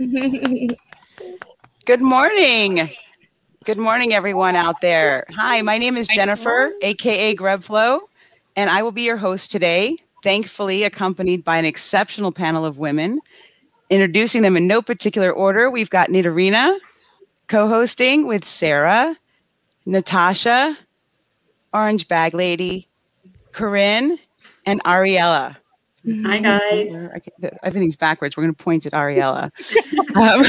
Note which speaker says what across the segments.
Speaker 1: Good morning. Good morning, everyone out there. Hi, my name is Jennifer, aka GrebFlow, and I will be your host today. Thankfully, accompanied by an exceptional panel of women. Introducing them in no particular order, we've got Nidorina co-hosting with Sarah, Natasha, Orange Bag Lady, Corinne, and Ariella.
Speaker 2: Hi guys.
Speaker 1: Everything's backwards. We're going to point at Ariella. um,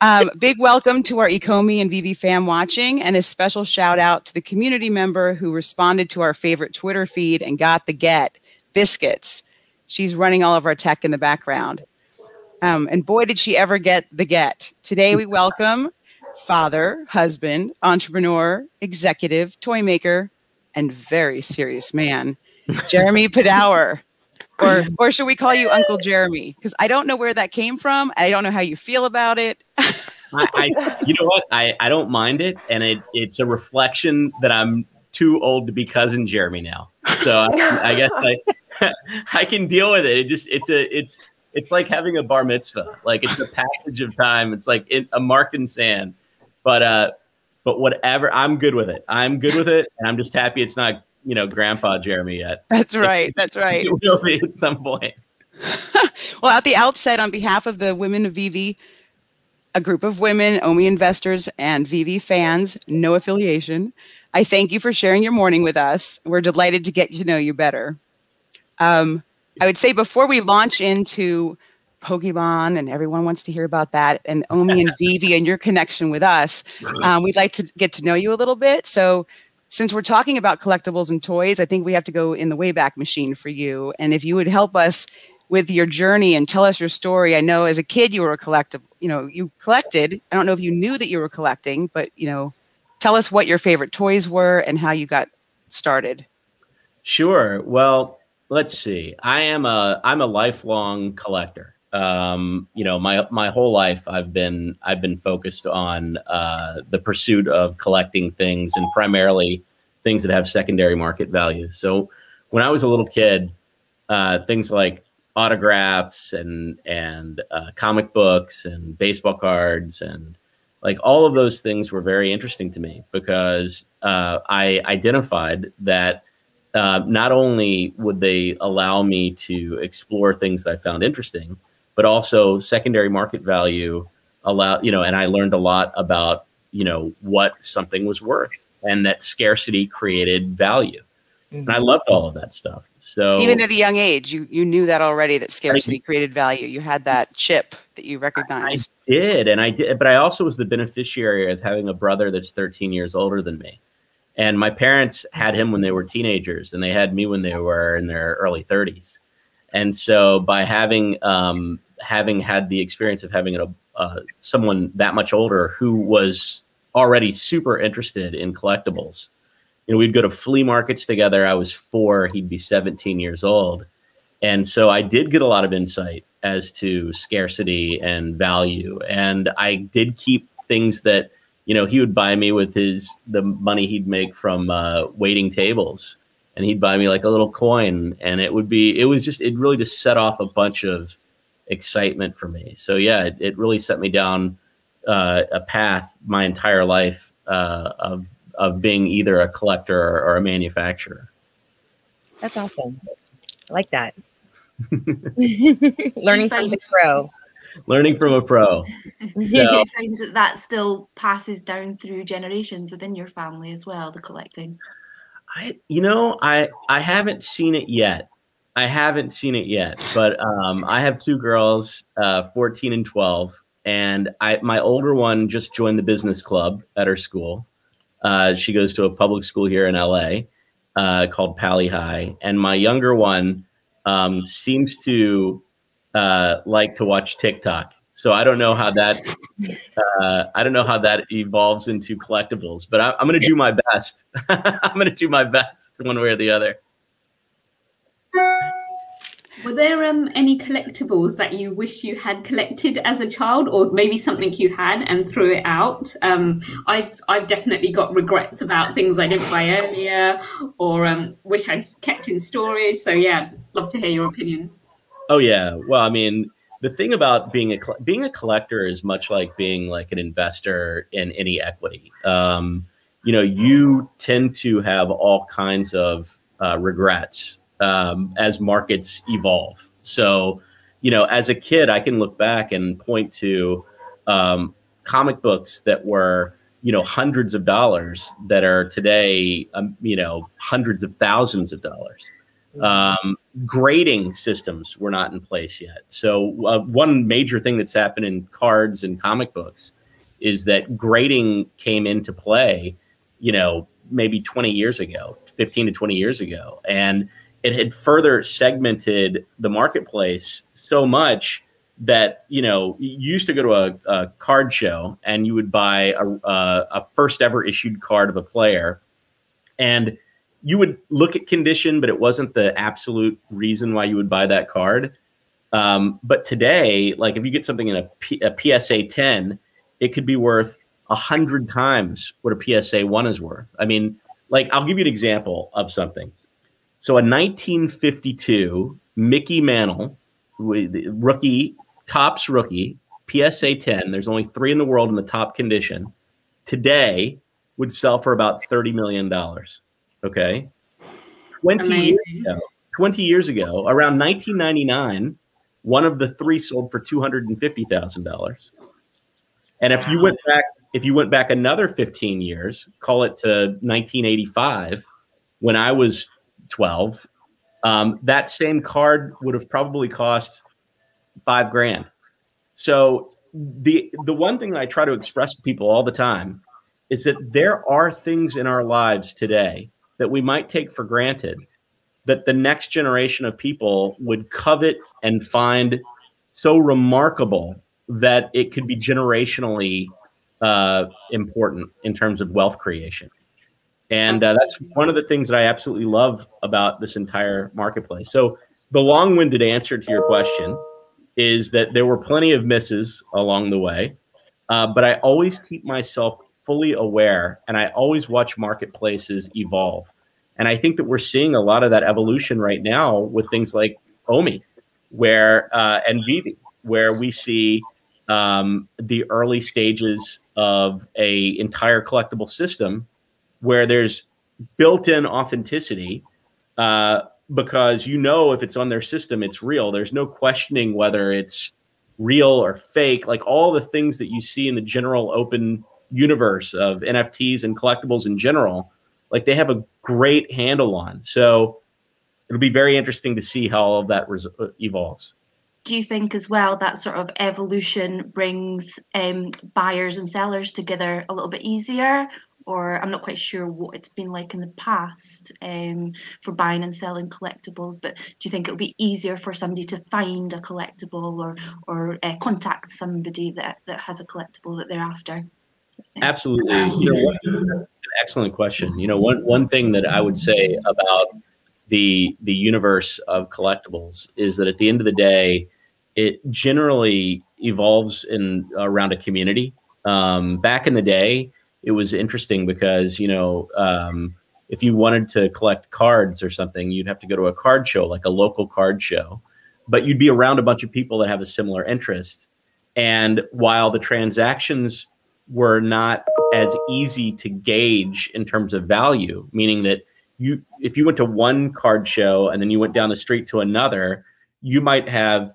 Speaker 1: um, big welcome to our Ecomi and VeVe fam watching, and a special shout out to the community member who responded to our favorite Twitter feed and got the get biscuits. She's running all of our tech in the background. Um, and boy, did she ever get the get. Today, we welcome father, husband, entrepreneur, executive, toy maker, and very serious man, Jeremy Padawer. Or, or should we call you Uncle Jeremy? Because I don't know where that came from. I don't know how you feel about it.
Speaker 3: I, I, you know what? I, I don't mind it, and it, it's a reflection that I'm too old to be cousin Jeremy now. So I, I guess I I can deal with it. It just it's a it's it's like having a bar mitzvah. Like it's a passage of time. It's like in, a mark in sand. But uh, but whatever, I'm good with it. I'm good with it, and I'm just happy it's not you know Grandpa Jeremy yet.
Speaker 1: That's right. That's right.
Speaker 3: It will be at some point.
Speaker 1: well, at the outset, on behalf of the women of VeVe, a group of women, OMI investors, and VV fans, no affiliation, I thank you for sharing your morning with us. We're delighted to get to know you better. Um, I would say before we launch into Pokemon and everyone wants to hear about that, and Omi and VeVe and your connection with us, um, we'd like to get to know you a little bit. So, since we're talking about collectibles and toys, I think we have to go in the Wayback Machine for you. And if you would help us with your journey and tell us your story. I know as a kid you were a collective, you know, you collected. I don't know if you knew that you were collecting, but you know, tell us what your favorite toys were and how you got started.
Speaker 3: Sure. Well, let's see. I am a I'm a lifelong collector. Um, you know, my my whole life I've been I've been focused on uh, the pursuit of collecting things and primarily things that have secondary market value. So when I was a little kid, uh, things like autographs and and uh, comic books and baseball cards and like all of those things were very interesting to me because uh, I identified that uh, not only would they allow me to explore things that I found interesting, but also secondary market value allow you know, and I learned a lot about you know what something was worth and that scarcity created value. Mm-hmm. And I loved all of that stuff. So
Speaker 1: even at a young age, you you knew that already that scarcity I, created value. You had that chip that you recognized.
Speaker 3: I did, and I did, but I also was the beneficiary of having a brother that's 13 years older than me. And my parents had him when they were teenagers, and they had me when they were in their early 30s. And so by having um, having had the experience of having a uh, someone that much older who was already super interested in collectibles you know, we'd go to flea markets together. I was four, he'd be 17 years old. And so I did get a lot of insight as to scarcity and value. And I did keep things that, you know, he would buy me with his, the money he'd make from uh, waiting tables. And he'd buy me like a little coin. And it would be, it was just, it really just set off a bunch of excitement for me. So yeah, it, it really set me down uh, a path my entire life uh, of of being either a collector or, or a manufacturer.
Speaker 2: That's awesome. I like that. Learning from the pro.
Speaker 3: Learning from a pro.
Speaker 4: So, Do you find that that still passes down through generations within your family as well, the collecting?
Speaker 3: I, you know, I I haven't seen it yet. I haven't seen it yet, but um, I have two girls, uh, 14 and 12, and I my older one just joined the business club at her school. Uh, she goes to a public school here in LA uh, called Pali High, and my younger one um, seems to uh, like to watch TikTok. So I don't know how that uh, I don't know how that evolves into collectibles, but I, I'm going to do my best. I'm going to do my best one way or the other.
Speaker 5: Were there um, any collectibles that you wish you had collected as a child, or maybe something you had and threw it out? Um, I've I've definitely got regrets about things I didn't buy earlier, or um, wish I'd kept in storage. So yeah, love to hear your opinion.
Speaker 3: Oh yeah, well I mean, the thing about being a being a collector is much like being like an investor in any equity. Um, you know, you tend to have all kinds of uh, regrets um, as markets evolve. So, you know, as a kid, I can look back and point to um, comic books that were you know hundreds of dollars that are today um, you know hundreds of thousands of dollars. Um, grading systems were not in place yet. So uh, one major thing that's happened in cards and comic books is that grading came into play you know maybe 20 years ago 15 to 20 years ago. And it had further segmented the marketplace so much that you know you used to go to a, a card show and you would buy a, a, a, first ever issued card of a player. And you would look at condition but it wasn't the absolute reason why you would buy that card. Um, but today like if you get something in a, P, a psa 10 it could be worth a hundred times what a psa 1 is worth. I mean like i'll give you an example of something so a 1952 mickey mantle rookie Topps rookie, PSA 10, there's only three in the world in the top condition, today would sell for about $30 million. Okay. 20 Amazing. years ago, 20 years ago, around 1999, one of the three sold for $250,000. And if you went back, if you went back another 15 years, call it to 1985, when I was 12, um, that same card would have probably cost five grand. So the the one thing that I try to express to people all the time is that there are things in our lives today that we might take for granted that the next generation of people would covet and find so remarkable that it could be generationally uh, important in terms of wealth creation. And uh, that's one of the things that I absolutely love about this entire marketplace. So, the long winded answer to your question is that there were plenty of misses along the way, uh, but I always keep myself fully aware and I always watch marketplaces evolve. And I think that we're seeing a lot of that evolution right now with things like Omi, where uh, and VeVe, where we see um, the early stages of a entire collectible system where there's built-in authenticity uh, because you know if it's on their system, it's real. There's no questioning whether it's real or fake. Like all the things that you see in the general open universe of NFTs and collectibles in general, like they have a great handle on. So it'll be very interesting to see how all of that res- uh, evolves.
Speaker 4: Do you think as well that sort of evolution brings um, buyers and sellers together a little bit easier, or I'm not quite sure what it's been like in the past um, for buying and selling collectibles. But do you think it would be easier for somebody to find a collectible or or uh, contact somebody that that has a collectible that they're after?
Speaker 3: Absolutely, you know, it's an excellent question. You know, one one thing that I would say about the the universe of collectibles is that at the end of the day, it generally evolves in around a community. Um, back in the day, it was interesting because you know um, if you wanted to collect cards or something, you'd have to go to a card show, like a local card show, but you'd be around a bunch of people that have a similar interest. And while the transactions were not as easy to gauge in terms of value, meaning that you if you went to one card show and then you went down the street to another, you might have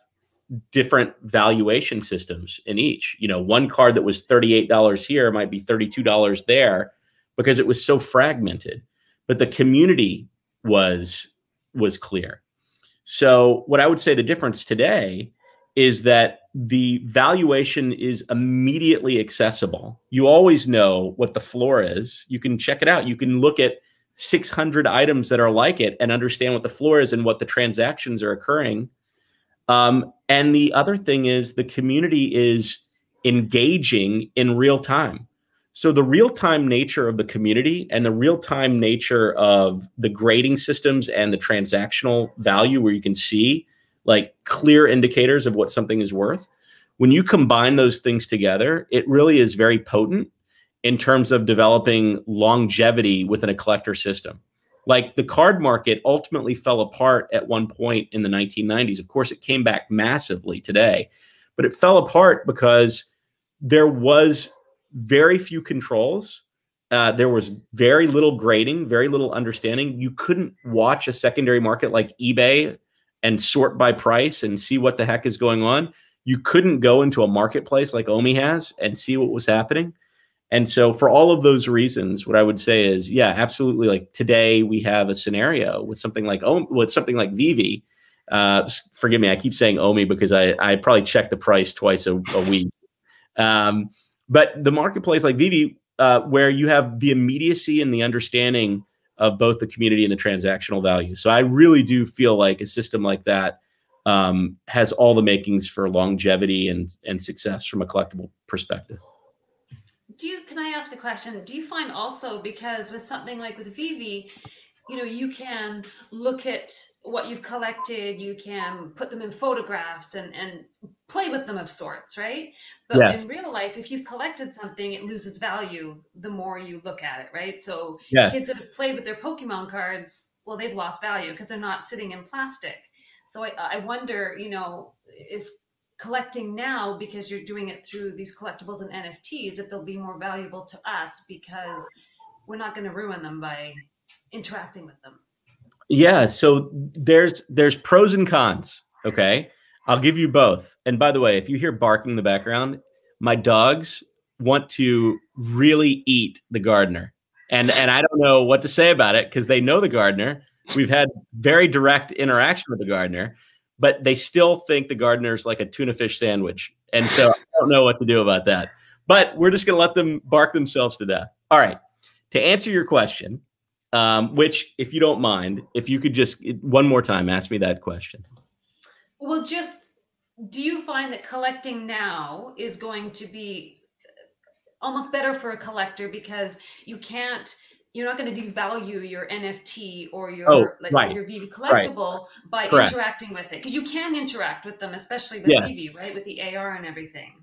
Speaker 3: different valuation systems in each. You know, one card that was $38 here might be $32 there because it was so fragmented. But the community was was clear. So what I would say the difference today is that the valuation is immediately accessible. You always know what the floor is. You can check it out. You can look at 600 items that are like it and understand what the floor is and what the transactions are occurring um, and the other thing is the community is engaging in real time. So the real time nature of the community and the real time nature of the grading systems and the transactional value where you can see like clear indicators of what something is worth. When you combine those things together, it really is very potent in terms of developing longevity within a collector system. Like the card market ultimately fell apart at one point in the 1990s. Of course, it came back massively today, but it fell apart because there was very few controls. Uh, there was very little grading, very little understanding. You couldn't watch a secondary market like eBay and sort by price and see what the heck is going on. You couldn't go into a marketplace like Omi has and see what was happening. And so, for all of those reasons, what I would say is, yeah, absolutely. Like today, we have a scenario with something like oh, with something like VeVe. Uh, forgive me, I keep saying Omi because I I probably check the price twice a, a week. Um, but the marketplace like VeVe, uh, where you have the immediacy and the understanding of both the community and the transactional value. So I really do feel like a system like that um, has all the makings for longevity and and success from a collectible perspective
Speaker 6: do you can i ask a question do you find also because with something like with VeVe you know you can look at what you've collected you can put them in photographs and and play with them of sorts right but yes. in real life if you've collected something it loses value the more you look at it right so yes. kids that have played with their pokemon cards well they've lost value because they're not sitting in plastic so I, I wonder you know if collecting now because you're doing it through these collectibles and NFTs if they'll be more valuable to us because we're not going to ruin them by interacting with them.
Speaker 3: Yeah, so there's there's pros and cons, okay? I'll give you both. And by the way, if you hear barking in the background, my dogs want to really eat the gardener. And and I don't know what to say about it because they know the gardener. We've had very direct interaction with the gardener but they still think the gardener's like a tuna fish sandwich. And so I don't know what to do about that. But we're just going to let them bark themselves to death. All right. To answer your question, um, which, if you don't mind, if you could just one more time ask me that question.
Speaker 6: Well, just do you find that collecting now is going to be almost better for a collector because you can't you're not going to devalue your NFT or your oh, like right. your VeVe collectible right. by Correct. interacting with it because you can interact with them, especially with yeah. VeVe, right, with the AR and everything.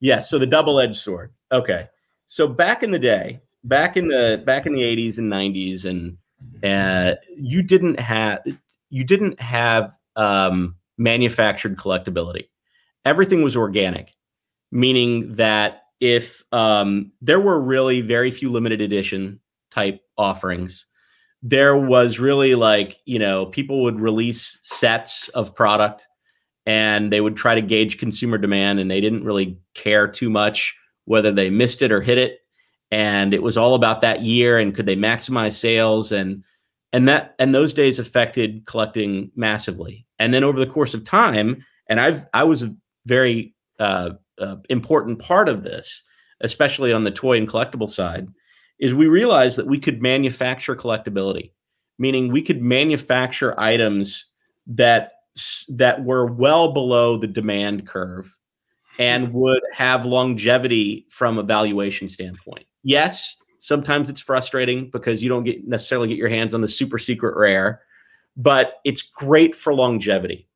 Speaker 3: Yeah. So the double-edged sword. Okay. So back in the day, back in the back in the 80s and 90s, and uh, you didn't have you didn't have um, manufactured collectability. Everything was organic, meaning that if um, there were really very few limited edition type offerings there was really like you know people would release sets of product and they would try to gauge consumer demand and they didn't really care too much whether they missed it or hit it. And it was all about that year and could they maximize sales? And and that and those days affected collecting massively. And then over the course of time and i've i was a very uh, uh, important part of this especially on the toy and collectible side is we realized that we could manufacture collectability, meaning we could manufacture items that that were well below the demand curve and hmm. would have longevity from a valuation standpoint. Yes, sometimes it's frustrating because you don't get necessarily get your hands on the super secret rare, but it's great for longevity.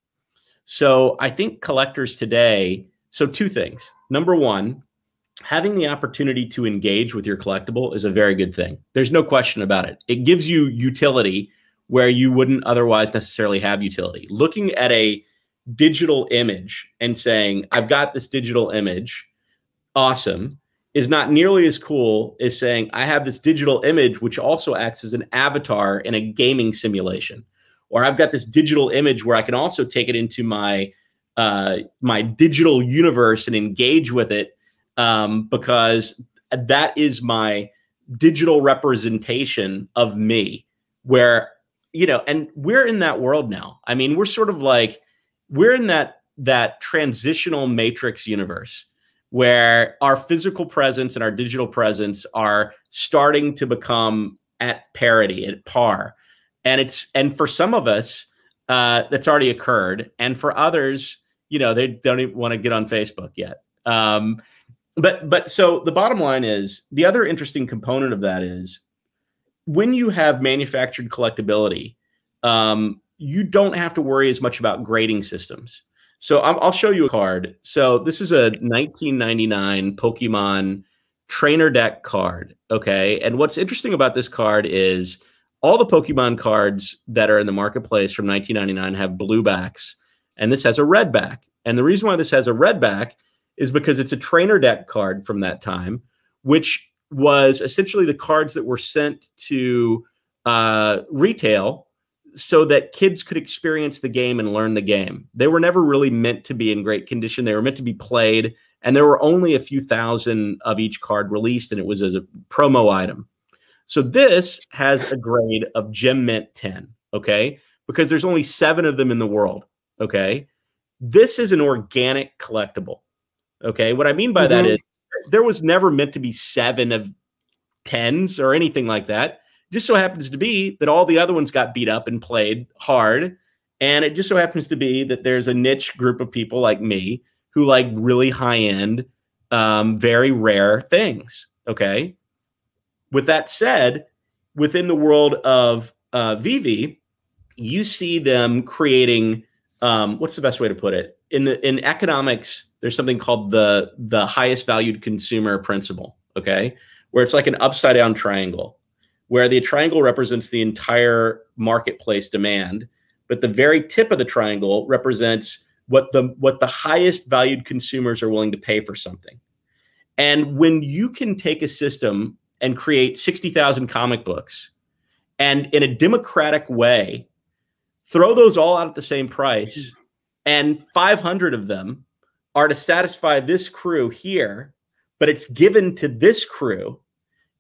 Speaker 3: So I think collectors today, so two things. Number one, having the opportunity to engage with your collectible is a very good thing. There's no question about it. It gives you utility where you wouldn't otherwise necessarily have utility. Looking at a digital image and saying, I've got this digital image, awesome, is not nearly as cool as saying, I have this digital image which also acts as an avatar in a gaming simulation. Or I've got this digital image where I can also take it into my uh, my digital universe and engage with it um, because that is my digital representation of me where you know and we're in that world now. I mean we're sort of like we're in that that transitional matrix universe where our physical presence and our digital presence are starting to become at parity at par. And it's and for some of us uh, that's already occurred. And for others you know they don't even want to get on facebook yet. Um, but but so the bottom line is the other interesting component of that is when you have manufactured collectability, um, you don't have to worry as much about grading systems. So i will show you a card. So this is a 1999 Pokemon trainer deck card. Okay, and what's interesting about this card is all the Pokemon cards that are in the marketplace from 1999 have blue backs, and this has a red back. And the reason why this has a red back is because it's a trainer deck card from that time, which was essentially the cards that were sent to uh, retail so that kids could experience the game and learn the game. They were never really meant to be in great condition. They were meant to be played, and there were only a few thousand of each card released, and it was as a promo item. So this has a grade of Gem Mint 10, okay? Because there's only seven of them in the world, okay? This is an organic collectible, okay? What I mean by mm-hmm. that is there was never meant to be seven of tens or anything like that. It just so happens to be that all the other ones got beat up and played hard. And it just so happens to be that there's a niche group of people like me who like really high end, um, very rare things. Okay. With that said, within the world of uh, VeVe, you see them creating um, what's the best way to put it? In the in economics, there's something called the the highest valued consumer principle. Okay, where it's like an upside down triangle, where the triangle represents the entire marketplace demand, but the very tip of the triangle represents what the what the highest valued consumers are willing to pay for something. And when you can take a system and create 60,000 comic books and in a democratic way throw those all out at the same price mm-hmm. And 500 of them are to satisfy this crew here but it's given to this crew.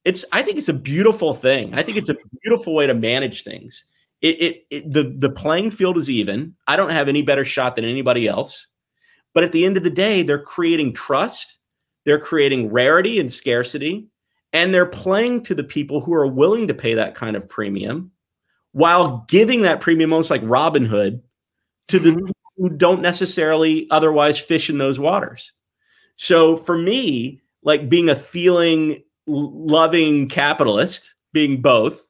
Speaker 3: It's i think it's a beautiful thing. I think it's a beautiful way to manage things. It, it, it the the playing field is even. I don't have any better shot than anybody else. But at the end of the day they're creating trust they're creating rarity and scarcity and they're playing to the people who are willing to pay that kind of premium while giving that premium almost like Robin Hood to the mm-hmm. Who don't necessarily otherwise fish in those waters. So for me, like being a feeling loving capitalist, being both,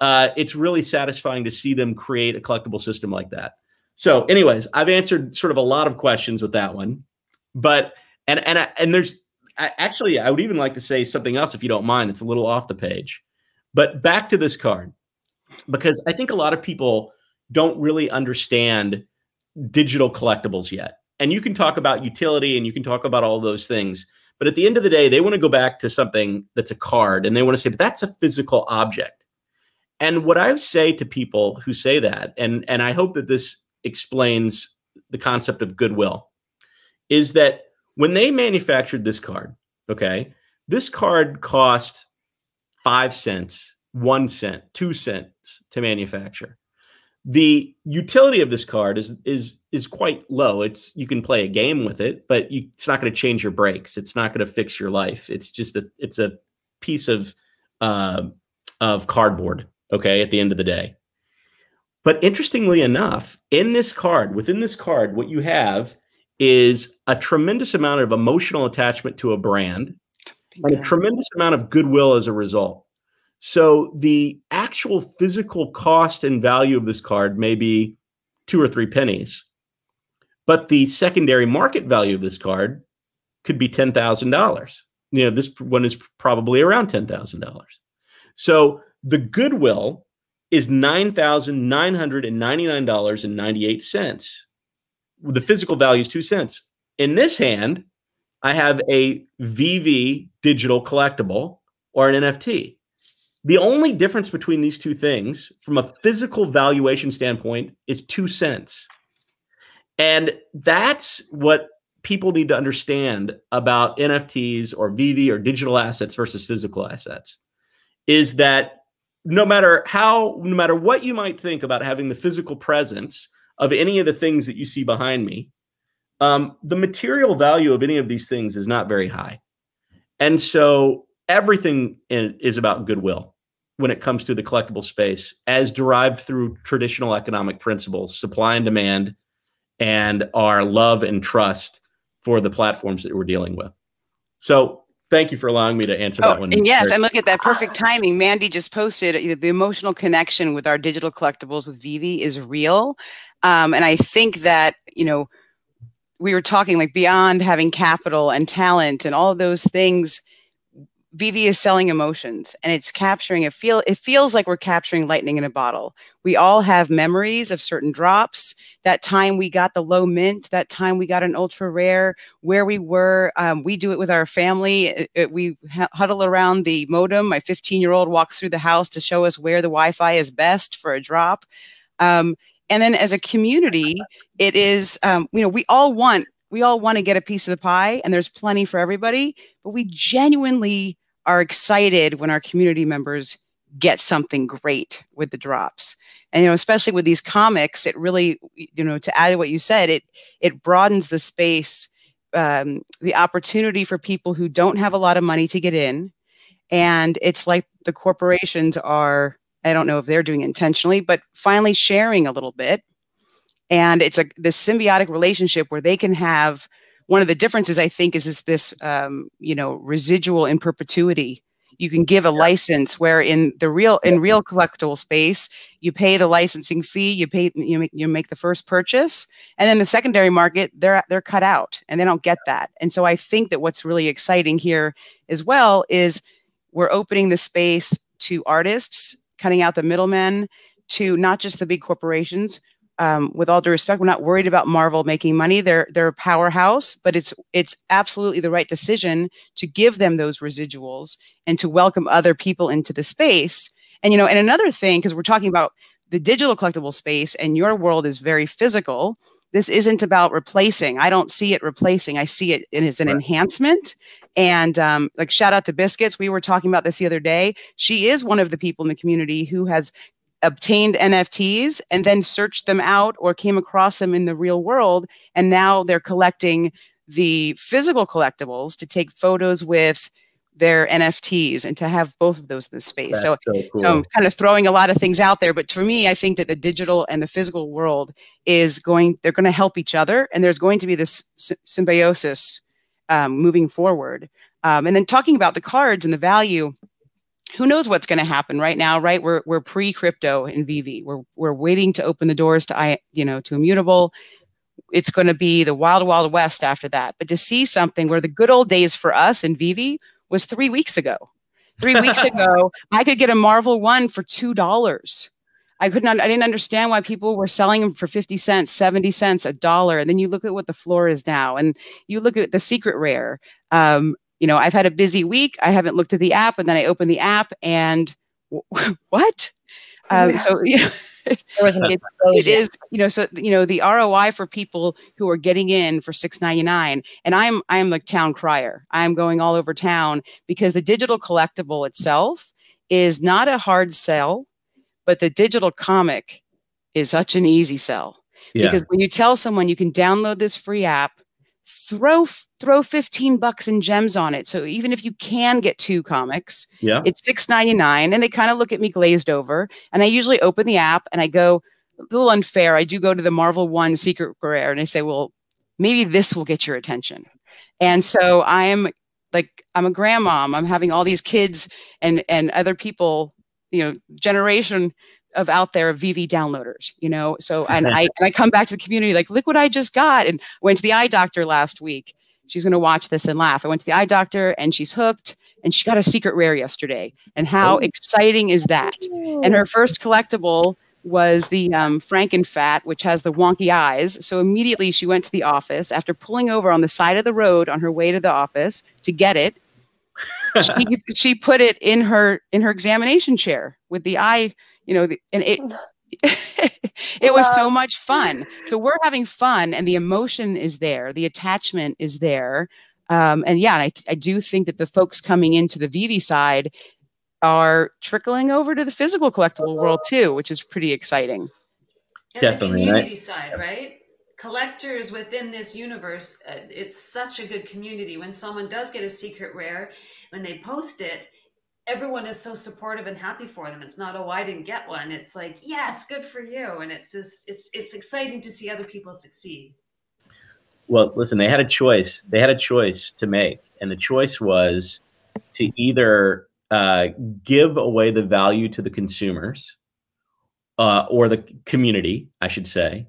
Speaker 3: uh, it's really satisfying to see them create a collectible system like that. So, anyways, I've answered sort of a lot of questions with that one, but and and and there's I, actually, I would even like to say something else if you don't mind. That's a little off the page. But back to this card, because I think a lot of people don't really understand digital collectibles yet. And you can talk about utility and you can talk about all those things. But at the end of the day, they want to go back to something that's a card and they want to say, but that's a physical object. And what I say to people who say that, and, and I hope that this explains the concept of goodwill, is that when they manufactured this card, okay, this card cost five cents, one cent, two cents to manufacture. The utility of this card is is is quite low. It's you can play a game with it, but you, it's not going to change your brakes. It's not going to fix your life. It's just a it's a piece of uh, of cardboard. Okay, at the end of the day. But interestingly enough, in this card, within this card, what you have is a tremendous amount of emotional attachment to a brand and a tremendous amount of goodwill as a result. So the actual physical cost and value of this card may be two or three pennies, but the secondary market value of this card could be ten thousand dollars. You know, this one is probably around ten thousand dollars. So the goodwill is nine thousand nine hundred and ninety nine dollars and ninety eight cents the physical value is two cents. In this hand, I have a VeVe digital collectible or an NFT. The only difference between these two things from a physical valuation standpoint is two cents. And that's what people need to understand about NFTs or VeVe or digital assets versus physical assets is that no matter how, no matter what you might think about having the physical presence of any of the things that you see behind me, um, the material value of any of these things is not very high. And so everything in, is about goodwill when it comes to the collectible space, as derived through traditional economic principles, supply and demand, and our love and trust for the platforms that we're dealing with. So thank you for allowing me to answer oh, that one.
Speaker 1: And yes, and look at that perfect timing. Mandy just posted the emotional connection with our digital collectibles with VeVe is real. Um, and I think that, you know, we were talking like beyond having capital and talent and all of those things, VeVe is selling emotions and it's capturing a feel it feels like we're capturing lightning in a bottle. We all have memories of certain drops, that time we got the low mint, that time we got an ultra rare, where we were. Um, we do it with our family. It, it, we huddle around the modem. My 15 year old walks through the house to show us where the Wi Fi is best for a drop. Um, and then as a community, it is, um, you know, we all want we all want to get a piece of the pie and there's plenty for everybody, but we genuinely are excited when our community members get something great with the drops. And you know especially with these comics it really you know to add to what you said it it broadens the space um, the opportunity for people who don't have a lot of money to get in. And it's like the corporations are i don't know if they're doing it intentionally but finally sharing a little bit. And it's a this symbiotic relationship where they can have one of the differences I think is, is this um, you know residual in perpetuity. You can give a license where in the real in real collectible space you pay the licensing fee, you pay you make you make the first purchase, and then the secondary market they're they're cut out and they don't get that. And so I think that what's really exciting here as well is we're opening the space to artists, cutting out the middlemen, to not just the big corporations, um, with all due respect, we're not worried about Marvel making money. They're they're a powerhouse, but it's it's absolutely the right decision to give them those residuals and to welcome other people into the space. And you know, and another thing, because we're talking about the digital collectible space, and your world is very physical. This isn't about replacing. I don't see it replacing. I see it as an right. enhancement. And um, like shout out to Biscuits. We were talking about this the other day. She is one of the people in the community who has obtained NFTs and then searched them out or came across them in the real world. And now they're collecting the physical collectibles to take photos with their NFTs and to have both of those in the space. So, so, cool. so, I'm kind of throwing a lot of things out there, but for me, I think that the digital and the physical world is going, they're going to help each other and there's going to be this symbiosis um, moving forward. Um, and then talking about the cards and the value, who knows what's going to happen right now right? We're, we're pre-crypto in VeVe we're, we're waiting to open the doors to i you know to immutable. It's going to be the wild wild west after that. But to see something where the good old days for us in VeVe was three weeks ago. Three weeks ago i could get a marvel one for two dollars. I could not, I didn't understand why people were selling them for 50 cents, 70 cents, a dollar. And then you look at what the floor is now and you look at the secret rare. Um, you know, I've had a busy week. I haven't looked at the app, and then I open the app, and what? Um, yeah. So you know, there was an it, it is, you know, so you know the ROI for people who are getting in for six ninety nine, and I'm I'm like town crier. I'm going all over town because the digital collectible itself is not a hard sell, but the digital comic is such an easy sell. Yeah. Because when you tell someone you can download this free app, throw throw 15 bucks in gems on it. So even if you can get two comics, yeah, it's 6.99 and they kind of look at me glazed over. And I usually open the app and I go a little unfair. I do go to the Marvel 1 Secret Rare and I say, "Well, maybe this will get your attention." And so I am like I'm a grandmom. I'm having all these kids and and other people, you know, generation of out there of VeVe downloaders, you know. So and I and I come back to the community like, look what I just got, and went to the eye doctor last week. She's gonna watch this and laugh. I went to the eye doctor and she's hooked, and she got a secret rare yesterday. And how oh. exciting is that? And her first collectible was the um, Frankenfat, which has the wonky eyes. So immediately she went to the office after pulling over on the side of the road on her way to the office to get it. she, she put it in her in her examination chair with the eye you know, and it it was so much fun. So we're having fun, and the emotion is there, the attachment is there, um, and yeah, I, I do think that the folks coming into the VeVe side are trickling over to the physical collectible world too, which is pretty exciting.
Speaker 6: And Definitely, the community right? side, right? Collectors within this universe, uh, it's such a good community. When someone does get a secret rare, when they post it, everyone is so supportive and happy for them. It's not, oh, I didn't get one. It's like, yes, good for you. And it's just, it's it's exciting to see other people succeed.
Speaker 3: Well, listen, they had a choice. They had a choice to make, and the choice was to either uh, give away the value to the consumers uh, or the community, I should say,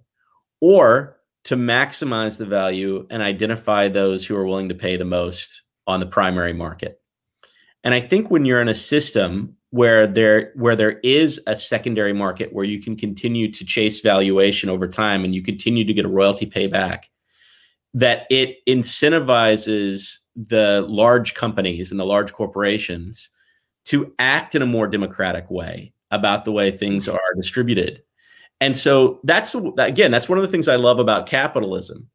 Speaker 3: or to maximize the value and identify those who are willing to pay the most on the primary market. And I think when you're in a system where there where there is a secondary market where you can continue to chase valuation over time and you continue to get a royalty payback, that it incentivizes the large companies and the large corporations to act in a more democratic way about the way things are distributed. And so that's again, that's one of the things I love about capitalism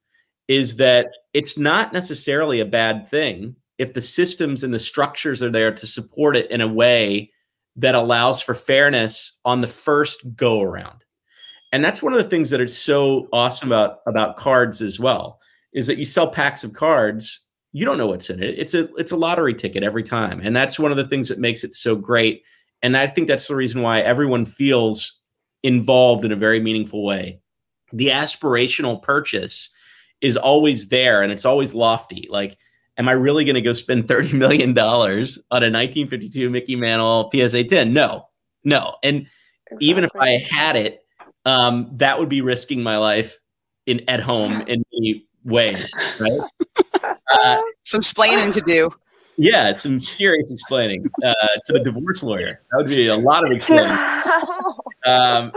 Speaker 3: is that it's not necessarily a bad thing if the systems and the structures are there to support it in a way that allows for fairness on the first go around. And that's one of the things that is so awesome about about cards as well is that you sell packs of cards you don't know what's in it. It's a it's a lottery ticket every time. And that's one of the things that makes it so great. And i think that's the reason why everyone feels involved in a very meaningful way. The aspirational purchase is always there and it's always lofty. Like am i really going to go spend 30 million dollars on a 1952 mickey mantle psa 10 no no and exactly. even if i had it um, that would be risking my life in at home in many ways right
Speaker 1: uh, some explaining to do.
Speaker 3: Yeah, some serious explaining uh, to the divorce lawyer. That would be a lot of explaining. Um,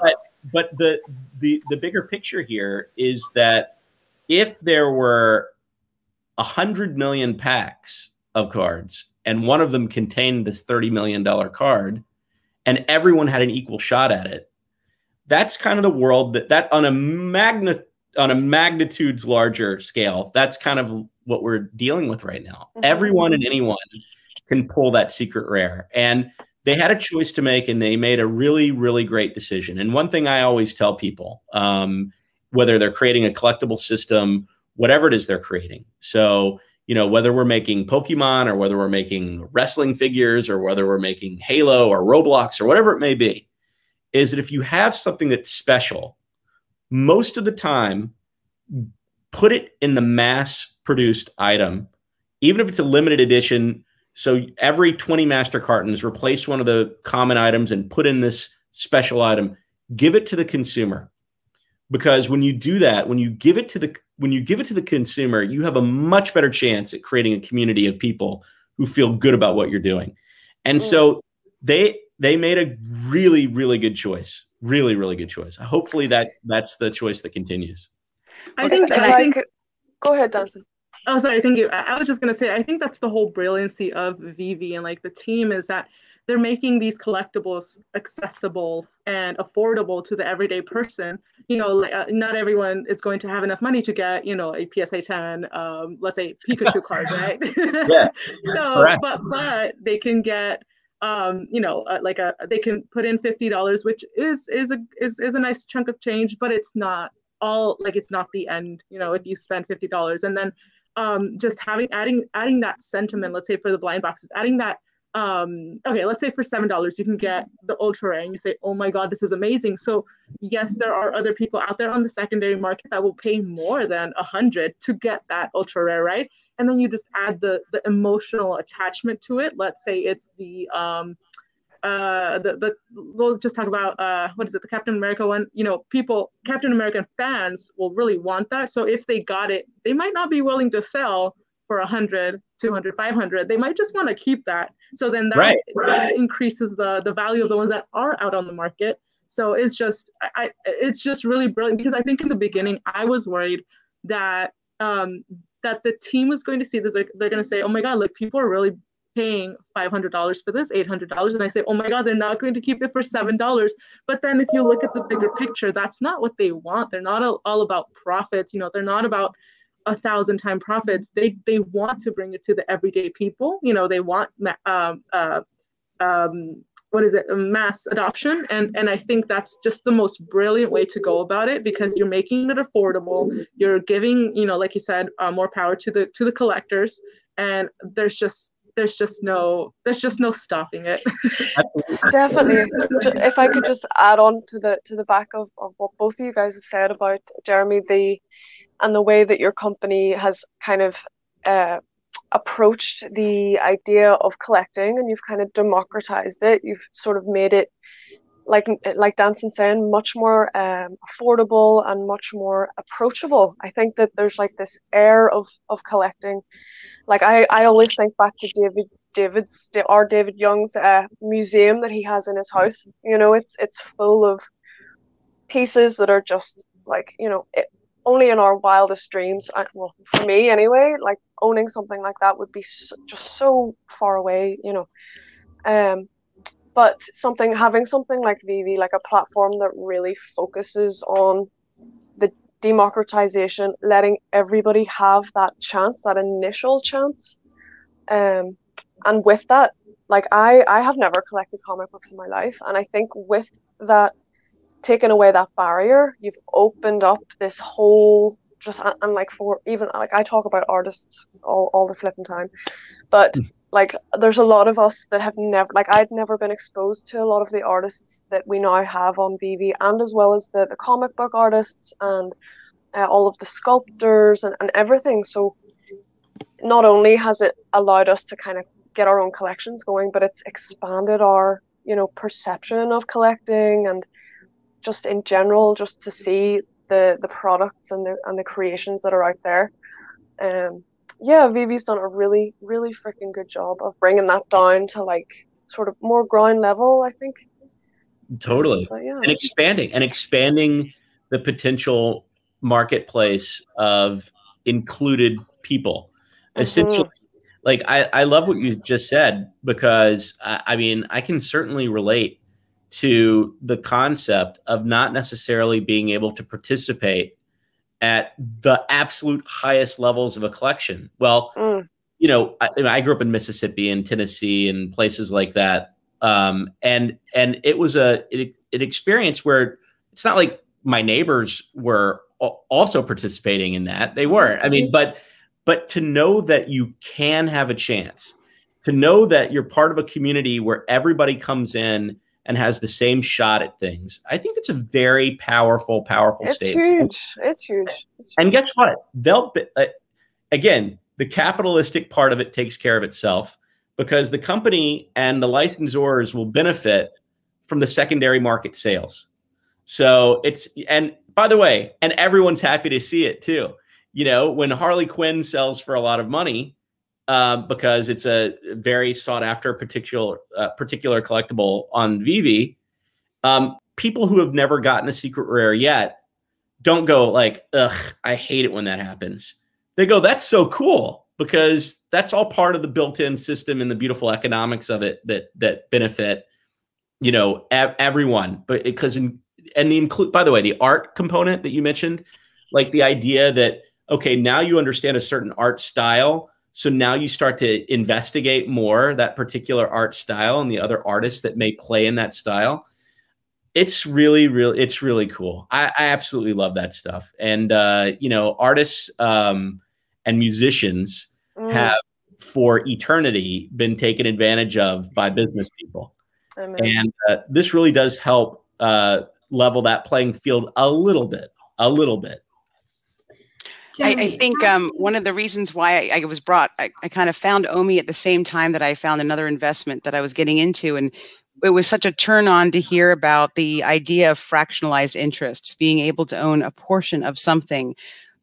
Speaker 3: but but the the the bigger picture here is that if there were a hundred million packs of cards and one of them contained this thirty million dollar card, and everyone had an equal shot at it, that's kind of the world that that on a magnet on a magnitudes larger scale, that's kind of what we're dealing with right now. Mm-hmm. Everyone and anyone can pull that secret rare. And they had a choice to make and they made a really, really great decision. And one thing I always tell people, um, whether they're creating a collectible system, whatever it is they're creating. So, you know, whether we're making Pokemon or whether we're making wrestling figures or whether we're making Halo or Roblox or whatever it may be, is that if you have something that's special, most of the time, put it in the mass produced item, even if it's a limited edition. So every 20 master cartons, replace one of the common items and put in this special item. Give it to the consumer. Because when you do that, when you give it to the when you give it to the consumer, you have a much better chance at creating a community of people who feel good about what you're doing. And so mm. they they made a really really good choice. Really really good choice. Hopefully that that's the choice that continues.
Speaker 7: I think I think go ahead, Danson. Oh, sorry. Thank you. I, was just gonna say I think that's the whole brilliancy of VeVe and like the team is that they're making these collectibles accessible and affordable to the everyday person. You know, like, uh, not everyone is going to have enough money to get, you know, a PSA 10, um, let's say Pikachu card, right?
Speaker 3: yeah.
Speaker 7: so, correct. but but they can get um, you know, uh, like a they can put in fifty dollars, which is is a is, is a nice chunk of change, but it's not all like it's not the end you know if you spend $50 and then um, just having adding adding that sentiment let's say for the blind boxes adding that um, okay let's say for seven dollars you can get the ultra rare and you say oh my god this is amazing. So yes there are other people out there on the secondary market that will pay more than a hundred to get that ultra rare right? And then you just add the the emotional attachment to it. Let's say it's the um, uh, the, the we'll just talk about uh, what is it the captain america one? You know people captain american fans will really want that. So if they got it they might not be willing to sell for 100 200 500 they might just want to keep that so then that, right, right. that increases the the value of the ones that are out on the market so it's just I, it's just really brilliant because i think in the beginning i was worried that um that the team was going to see this like they're going to say oh my god like people are really paying $500 for this, $800. And I say, oh my God, they're not going to keep it for $7. But then if you look at the bigger picture, that's not what they want. They're not all about profits. You know, they're not about a thousand time profits. They, they want to bring it to the everyday people. You know, they want, um, uh, um, what is it mass adoption and and i think that's just the most brilliant way to go about it because you're making it affordable you're giving you know like you said uh, more power to the to the collectors and there's just there's just no there's just no stopping it
Speaker 8: definitely if i could just add on to the to the back of, of what both of you guys have said about jeremy the and the way that your company has kind of uh, approached the idea of collecting and you've kind of democratized it you've sort of made it like like Danson saying, much more um, affordable and much more approachable. I think that there's like this air of of collecting. Like I, I always think back to David David's or David Young's uh, museum that he has in his house. You know, it's it's full of pieces that are just like you know it, only in our wildest dreams. I, well, for me anyway, like owning something like that would be so, just so far away. You know, um, but something having something like VeVe, like a platform that really focuses on the democratization, letting everybody have that chance, that initial chance. Um, and with that, like I, I have never collected comic books in my life, and I think with that, taking away that barrier, you've opened up this whole just and like for even like I talk about artists all all the flipping time, but like there's a lot of us that have never like I'd never been exposed to a lot of the artists that we now have on VeVe and as well as the, the comic book artists and uh, all of the sculptors and, and everything. So not only has it allowed us to kind of get our own collections going but it's expanded our you know perception of collecting and just in general just to see the the products and the and the creations that are out there um yeah, VeVe's done a really, really freaking good job of bringing that down to like sort of more ground level, I think.
Speaker 3: Totally. Yeah. And expanding and expanding the potential marketplace of included people. Mm-hmm. Essentially, like I, I love what you just said because I, I mean, I can certainly relate to the concept of not necessarily being able to participate at the absolute highest levels of a collection. Well, mm. you know, I, I, grew up in Mississippi and Tennessee and places like that, um, and and it was a it, an experience where it's not like my neighbors were also participating in that. They weren't. I mean, mm-hmm. but but to know that you can have a chance, to know that you're part of a community where everybody comes in and has the same shot at things. I think that's a very powerful, powerful
Speaker 8: it's
Speaker 3: statement.
Speaker 8: Huge. It's huge. It's huge.
Speaker 3: And guess what? They'll uh, again, the capitalistic part of it takes care of itself because the company and the licensors will benefit from the secondary market sales. So it's and by the way, and everyone's happy to see it too. You know, when Harley Quinn sells for a lot of money, uh, because it's a very sought after particular uh, particular collectible on VeVe. Um, people who have never gotten a secret rare yet don't go like, "Ugh, I hate it when that happens." They go, "That's so cool." Because that's all part of the built-in system and the beautiful economics of it that that benefit, you know, everyone. But because and the include by the way, the art component that you mentioned, like the idea that okay, now you understand a certain art style so now you start to investigate more that particular art style and the other artists that may play in that style. It's really, really, it's really cool. I, I absolutely love that stuff. And uh, you know, artists um, and musicians mm. have for eternity been taken advantage of by business people. And uh, this really does help uh, level that playing field a little bit, a little bit.
Speaker 1: I, I, think um, one of the reasons why I, I was brought, I, I, kind of found OMI at the same time that I found another investment that I was getting into. And it was such a turn on to hear about the idea of fractionalized interests, being able to own a portion of something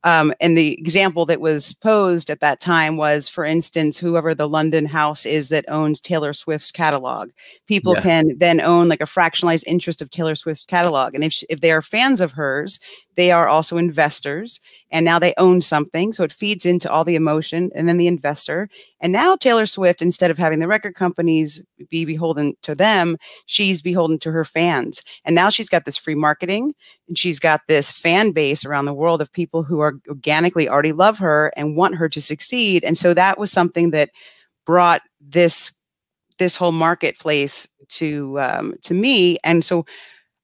Speaker 1: um, and the example that was posed at that time was, for instance, whoever the London house is that owns Taylor Swift's catalog, people yeah. can then own like a fractionalized interest of Taylor Swift's catalog. And if, if they are fans of hers, they are also investors and now they own something. So it feeds into all the emotion and then the investor. And now Taylor Swift, instead of having the record companies be beholden to them, she's beholden to her fans. And now she's got this free marketing and she's got this fan base around the world of people who are organically already love her and want her to succeed. And so that was something that brought this this whole marketplace to um, to me. And so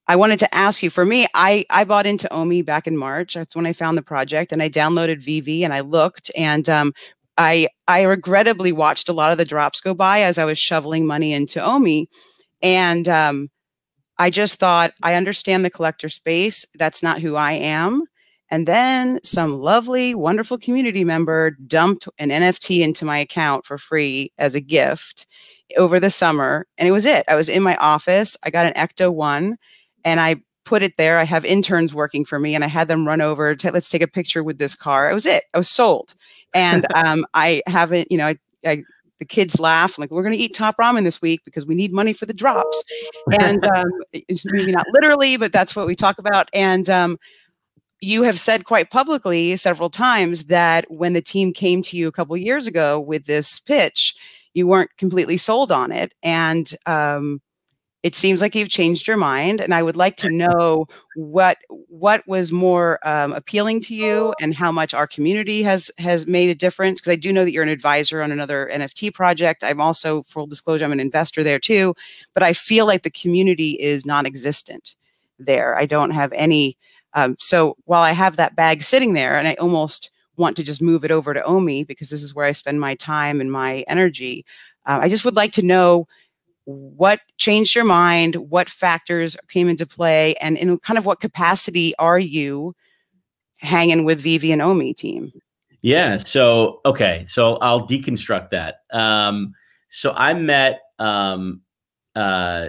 Speaker 1: I wanted to ask you for me, I, I bought into OMI back in March. That's when I found the project and I downloaded VeVe and I looked and um, I I regrettably watched a lot of the drops go by as I was shoveling money into OMI, and um, I just thought I understand the collector space. That's not who I am. And then some lovely, wonderful community member dumped an NFT into my account for free as a gift over the summer, and it was it. I was in my office. I got an Ecto one, and I put it there. I have interns working for me, and I had them run over. To, let's take a picture with this car. It was it. I was sold and um, I haven't, you know, I, I the kids laugh like we're going to eat top ramen this week because we need money for the drops and um, maybe not literally but that's what we talk about and um, you have said quite publicly several times that when the team came to you a couple years ago with this pitch you weren't completely sold on it and um, it seems like you've changed your mind and i would like to know what what was more um, appealing to you and how much our community has has made a difference because i do know that you're an advisor on another nft project. I'm also full disclosure i'm an investor there too but i feel like the community is non-existent there. I don't have any um, so while i have that bag sitting there and i almost want to just move it over to omi because this is where i spend my time and my energy uh, i just would like to know what changed your mind what factors came into play and in kind of what capacity are you hanging with VeVe and omi team?
Speaker 3: Yeah so okay so i'll deconstruct that. Um so i met um uh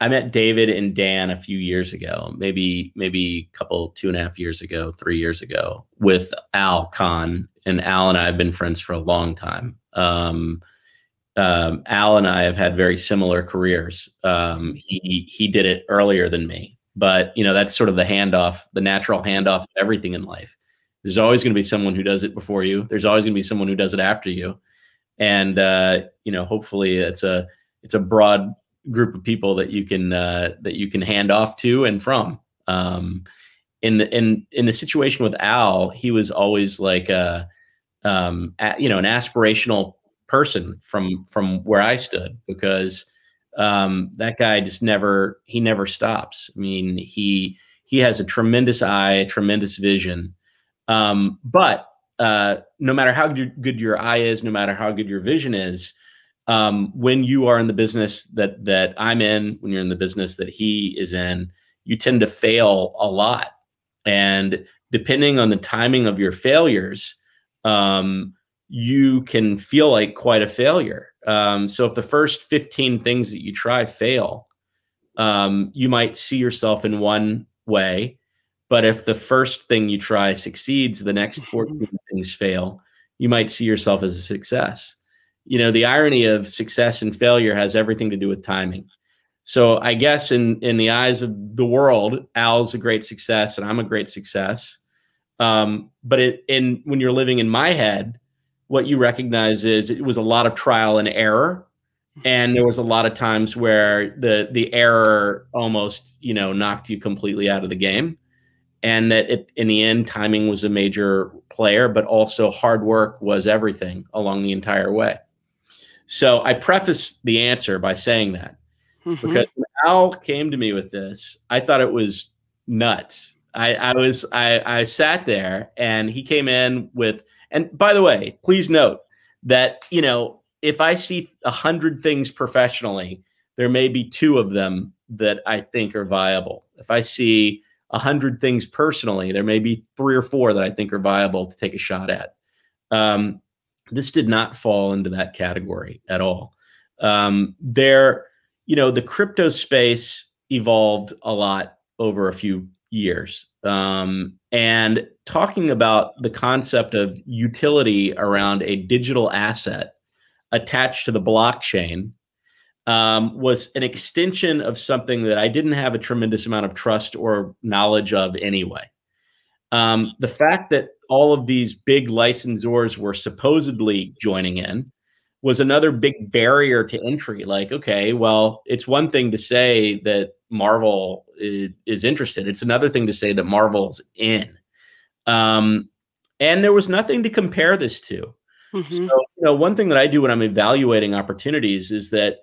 Speaker 3: i met david and dan a few years ago maybe maybe a couple two and a half years ago three years ago with al Kahn and al and i have been friends for a long time. Um um, Al and I have had very similar careers. Um, he he did it earlier than me, but you know that's sort of the handoff, the natural handoff of everything in life. There's always going to be someone who does it before you. There's always going to be someone who does it after you, and uh, you know hopefully it's a it's a broad group of people that you can uh, that you can hand off to and from. Um, in the in in the situation with Al, he was always like a, um, a, you know an aspirational person from from where I stood because um, that guy just never he never stops. I mean, he he has a tremendous eye, a tremendous vision. Um, but uh, no matter how good, your eye is, no matter how good your vision is, um, when you are in the business that that I'm in, when you're in the business that he is in, you tend to fail a lot. And depending on the timing of your failures, um, you can feel like quite a failure. Um, so if the first 15 things that you try fail, um, you might see yourself in one way. But if the first thing you try succeeds, the next 14 things fail, you might see yourself as a success. You know, the irony of success and failure has everything to do with timing. So I guess in in the eyes of the world, Al's a great success and I'm a great success. Um, but it in when you're living in my head, what you recognize is it was a lot of trial and error. And there was a lot of times where the the error almost you know knocked you completely out of the game. And that it, in the end timing was a major player but also hard work was everything along the entire way. So i preface the answer by saying that. Mm-hmm. because when al came to me with this i thought it was nuts. I i was i i sat there and he came in with and by the way, please note that, you know, if I see a hundred things professionally, there may be two of them that I think are viable. If I see a hundred things personally, there may be three or four that I think are viable to take a shot at. Um, this did not fall into that category at all. Um, there, you know, the crypto space evolved a lot over a few years. Um, and talking about the concept of utility around a digital asset attached to the blockchain um, was an extension of something that I didn't have a tremendous amount of trust or knowledge of anyway. Um, the fact that all of these big licensors were supposedly joining in was another big barrier to entry. Like, okay, well, it's one thing to say that Marvel is, is interested. It's another thing to say that Marvel's in. Um, and there was nothing to compare this to. Mm-hmm. So, you know, one thing that I do when I'm evaluating opportunities is that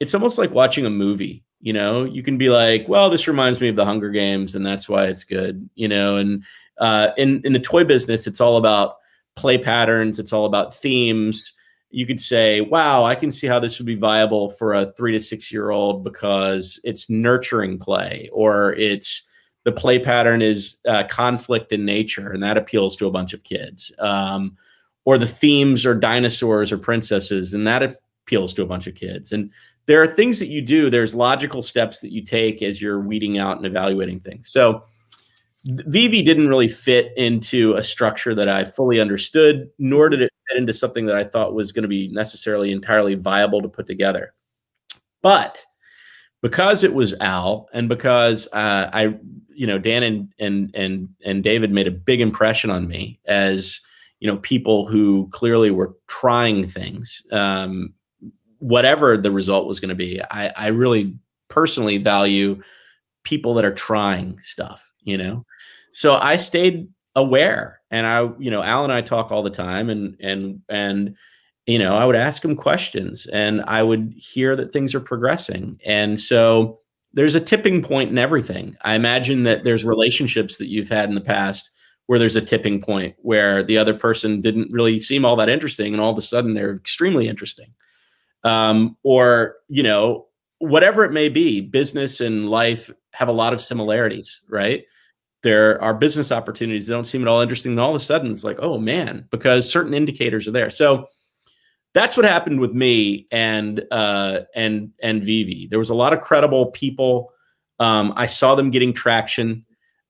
Speaker 3: it's almost like watching a movie. You know, you can be like, well, this reminds me of the Hunger Games, and that's why it's good. You know, and uh, in in the toy business, it's all about play patterns. It's all about themes you could say, wow, I can see how this would be viable for a three to six year old because it's nurturing play or it's the play pattern is uh, conflict in nature and that appeals to a bunch of kids. Um, or the themes are dinosaurs or princesses and that appeals to a bunch of kids. And there are things that you do, there's logical steps that you take as you're weeding out and evaluating things. So, VeVe didn't really fit into a structure that I fully understood, nor did it into something that I thought was going to be necessarily entirely viable to put together. But because it was Al, and because uh, I, you know, Dan and and and and David made a big impression on me as you know people who clearly were trying things, um, whatever the result was going to be. I, I really personally value people that are trying stuff, you know. So I stayed aware, and I, you know, Al and I talk all the time, and and and you know, I would ask him questions and I would hear that things are progressing. And so there's a tipping point in everything. I imagine that there's relationships that you've had in the past where there's a tipping point where the other person didn't really seem all that interesting and all of a sudden they're extremely interesting. Um, or, you know, whatever it may be, business and life have a lot of similarities, right? There are business opportunities that don't seem at all interesting. And all of a sudden it's like, oh man, because certain indicators are there. So that's what happened with me and uh, and and VeVe. There was a lot of credible people. Um, I saw them getting traction.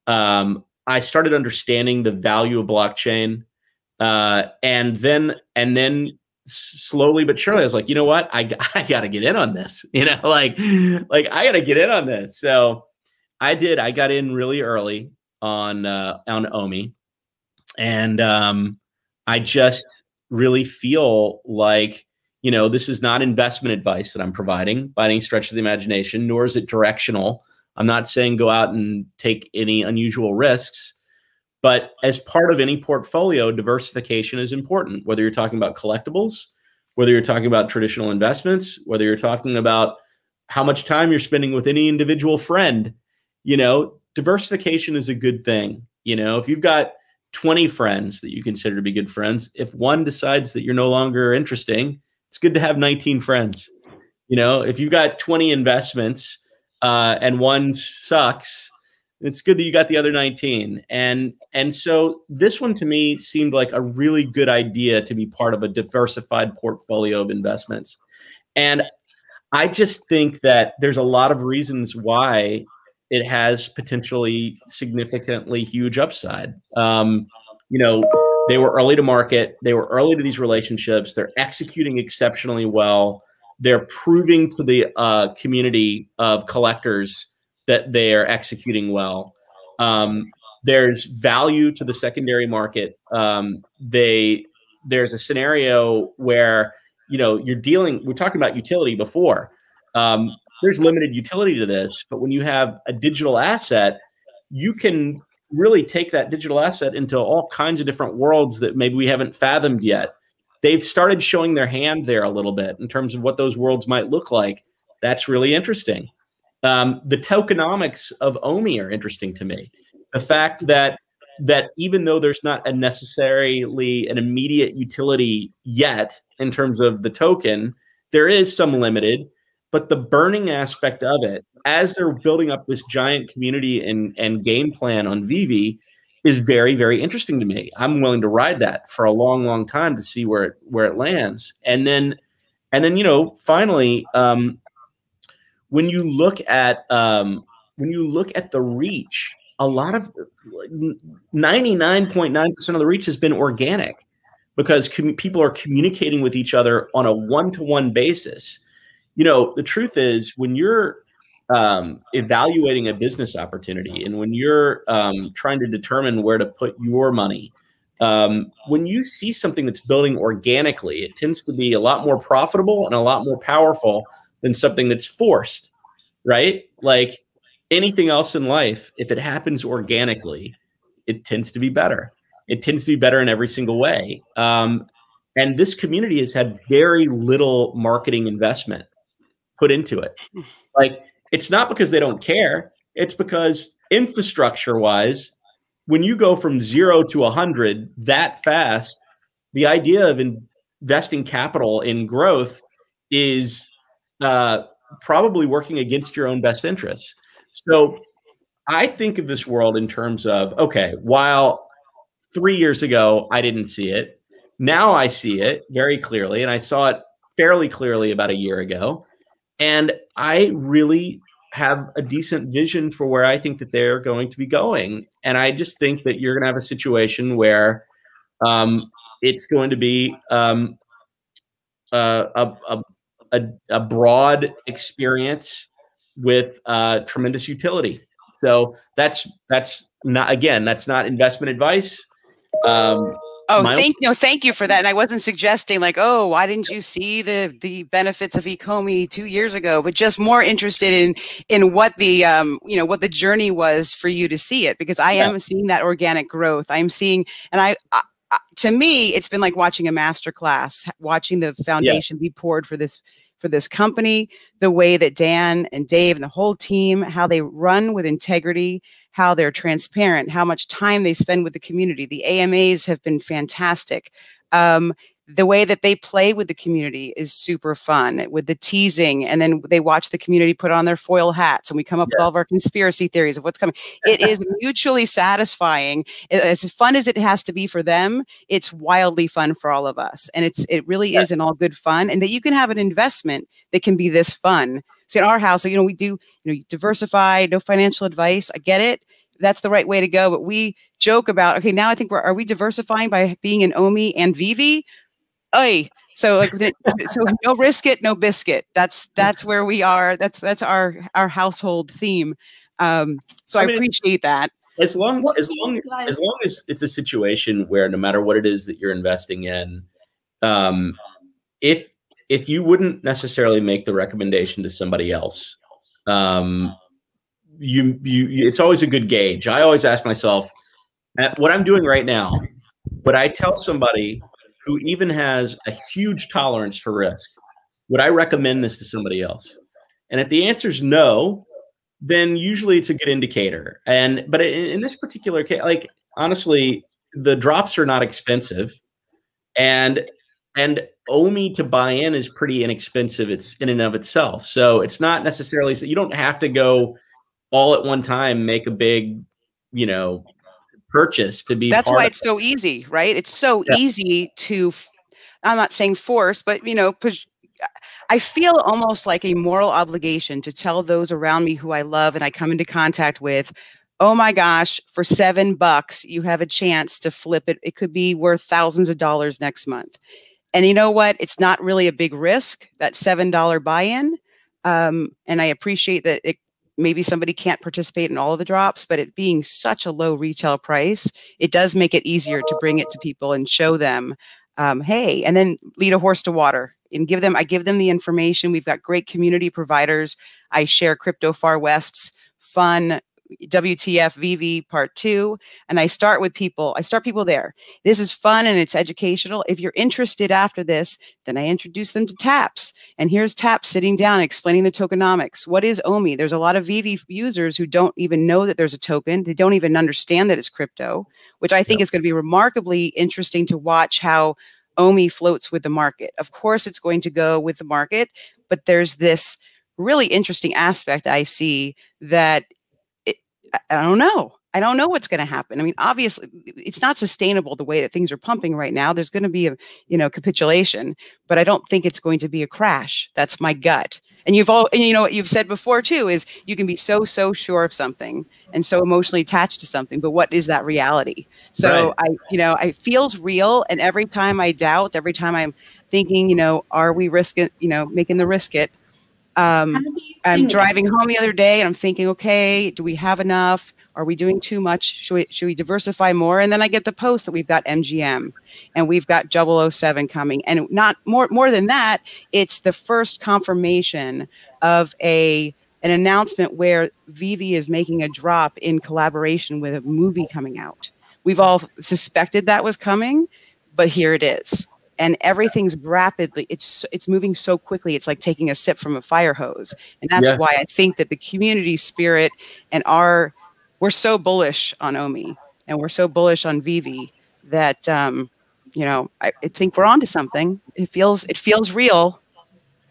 Speaker 3: Um, I started understanding the value of blockchain, uh, and then and then slowly but surely, I was like, you know what, I I got to get in on this. You know, like like I got to get in on this. So I did. I got in really early on uh, on Omi, and um, I just really feel like you know this is not investment advice that i'm providing by any stretch of the imagination nor is it directional. I'm not saying go out and take any unusual risks but as part of any portfolio diversification is important whether you're talking about collectibles whether you're talking about traditional investments whether you're talking about how much time you're spending with any individual friend you know diversification is a good thing you know if you've got 20 friends that you consider to be good friends. If one decides that you're no longer interesting, it's good to have 19 friends. You know, if you've got 20 investments uh, and one sucks, it's good that you got the other 19. And and so this one to me seemed like a really good idea to be part of a diversified portfolio of investments. And I just think that there's a lot of reasons why it has potentially significantly huge upside. Um, you know, they were early to market, they were early to these relationships, they're executing exceptionally well. They're proving to the uh, community of collectors that they are executing well. Um, there's value to the secondary market. Um, they there's a scenario where you know you're dealing. We're talking about utility before. Um, there's limited utility to this, but when you have a digital asset, you can really take that digital asset into all kinds of different worlds that maybe we haven't fathomed yet. They've started showing their hand there a little bit in terms of what those worlds might look like. That's really interesting. Um, the tokenomics of OMI are interesting to me. The fact that that even though there's not a necessarily an immediate utility yet in terms of the token, there is some limited but the burning aspect of it as they're building up this giant community and and game plan on VeVe is very very interesting to me. I'm willing to ride that for a long long time to see where it where it lands. And then and then you know finally um, when you look at um, when you look at the reach, a lot of 99.9% of the reach has been organic because com- people are communicating with each other on a one-to-one basis you know, the truth is when you're um, evaluating a business opportunity and when you're um, trying to determine where to put your money, um, when you see something that's building organically, it tends to be a lot more profitable and a lot more powerful than something that's forced, right? Like anything else in life, if it happens organically, it tends to be better. It tends to be better in every single way. Um, and this community has had very little marketing investment put into it. Like it's not because they don't care, it's because infrastructure wise, when you go from zero to a hundred that fast, the idea of investing capital in growth is uh, probably working against your own best interests. So I think of this world in terms of okay, while three years ago I didn't see it, now I see it very clearly, and I saw it fairly clearly about a year ago. And I really have a decent vision for where I think that they're going to be going. And I just think that you're going to have a situation where um, it's going to be um, a, a, a, a broad experience with uh, tremendous utility. So that's that's not again that's not investment advice. Um,
Speaker 1: Oh, thank no, thank you for that. And I wasn't suggesting like, oh, why didn't you see the the benefits of Ecomi two years ago? But just more interested in in what the um you know what the journey was for you to see it because I yeah. am seeing that organic growth. I'm seeing, and I, I to me, it's been like watching a master class, watching the foundation yeah. be poured for this for this company, the way that Dan and Dave and the whole team, how they run with integrity, how they're transparent, how much time they spend with the community. The AMAs have been fantastic. Um, the way that they play with the community is super fun with the teasing and then they watch the community put on their foil hats and we come up yeah. with all of our conspiracy theories of what's coming it is mutually satisfying as fun as it has to be for them it's wildly fun for all of us and it's it really yeah. is an all good fun and that you can have an investment that can be this fun so in our house you know we do you know diversify no financial advice i get it that's the right way to go but we joke about okay now i think we're are we diversifying by being an omi and VeVe Oy. So like so no risk it, no biscuit. That's that's where we are. That's that's our our household theme. Um, so I, mean, appreciate that.
Speaker 3: As long as long as long as it's a situation where no matter what it is that you're investing in, um, if if you wouldn't necessarily make the recommendation to somebody else, um, you you it's always a good gauge. I always ask myself, what I'm doing right now, would I tell somebody who even has a huge tolerance for risk, would I recommend this to somebody else? And if the answer is no, then usually it's a good indicator. And but in, in this particular case, like honestly, the drops are not expensive, and and OMI to buy in is pretty inexpensive. It's in and of itself, so it's not necessarily so you don't have to go all at one time make a big, you know, purchase to be
Speaker 1: that's why it's so easy right? It's so yeah. easy to i'm not saying force but you know i feel almost like a moral obligation to tell those around me who i love and i come into contact with oh my gosh for seven bucks you have a chance to flip it. It could be worth thousands of dollars next month. And you know what? It's not really a big risk that seven dollar buy-in um, and i appreciate that it maybe somebody can't participate in all of the drops, but it being such a low retail price, it does make it easier to bring it to people and show them, um, hey, and then lead a horse to water and give them, I give them the information. We've got great community providers. I share Crypto Far West's fun WTF VeVe part two. And I start with people, I start people there. This is fun and it's educational. If you're interested after this, then I introduce them to TAPS. And here's TAPS sitting down explaining the tokenomics. What is OMI? There's a lot of VeVe users who don't even know that there's a token. They don't even understand that it's crypto, which I think yep. is going to be remarkably interesting to watch how OMI floats with the market. Of course, it's going to go with the market, but there's this really interesting aspect I see that I don't know. I don't know what's going to happen. I mean, obviously, it's not sustainable the way that things are pumping right now. There's going to be a, you know, capitulation, but I don't think it's going to be a crash. That's my gut. And you've all, and you know, what you've said before too is you can be so so sure of something and so emotionally attached to something, but what is that reality? So right. I, you know, it feels real, and every time I doubt, every time I'm thinking, you know, are we risking, you know, making the risk it? Um, I'm driving home the other day and I'm thinking, okay, do we have enough? Are we doing too much? Should we, should we diversify more? And then I get the post that we've got MGM and we've got 007 coming. And not more, more than that, it's the first confirmation of a an announcement where VeVe is making a drop in collaboration with a movie coming out. We've all suspected that was coming, but here it is and everything's rapidly it's it's moving so quickly it's like taking a sip from a fire hose and that's yeah. why i think that the community spirit and our we're so bullish on omi and we're so bullish on VeVe that um you know i, I think we're onto something it feels it feels real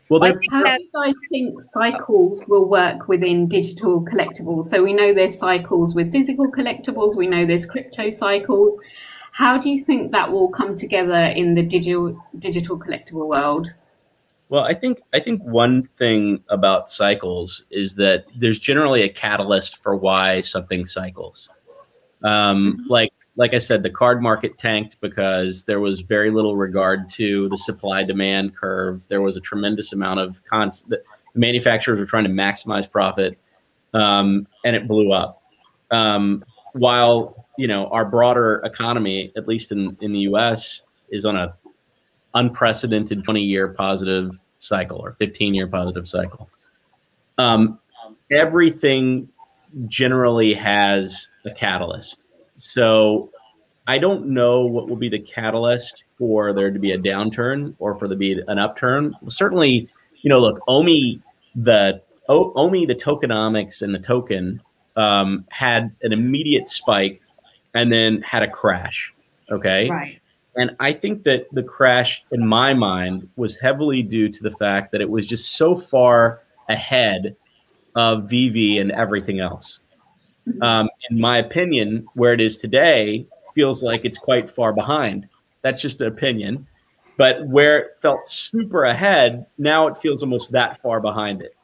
Speaker 5: well, how do you guys think cycles will work within digital collectibles? So we know there's cycles with physical collectibles. We know there's crypto cycles. How do you think that will come together in the digital digital collectible world?
Speaker 3: Well, I think I think one thing about cycles is that there's generally a catalyst for why something cycles. Um, mm-hmm. like like I said, the card market tanked because there was very little regard to the supply demand curve. There was a tremendous amount of cons. The manufacturers were trying to maximize profit, um, and it blew up. Um, while you know our broader economy, at least in in the U.S., is on a unprecedented 20 year positive cycle or 15 year positive cycle. Um, everything generally has a catalyst. So I don't know what will be the catalyst for there to be a downturn or for there to be an upturn. Certainly, you know, look, OMI, the OMI, the tokenomics and the token um, had an immediate spike and then had a crash. Okay.
Speaker 6: Right.
Speaker 3: And I think that the crash, in my mind, was heavily due to the fact that it was just so far ahead of VeVe and everything else. Um, in my opinion, where it is today feels like it's quite far behind. That's just an opinion. But where it felt super ahead, now it feels almost that far behind it.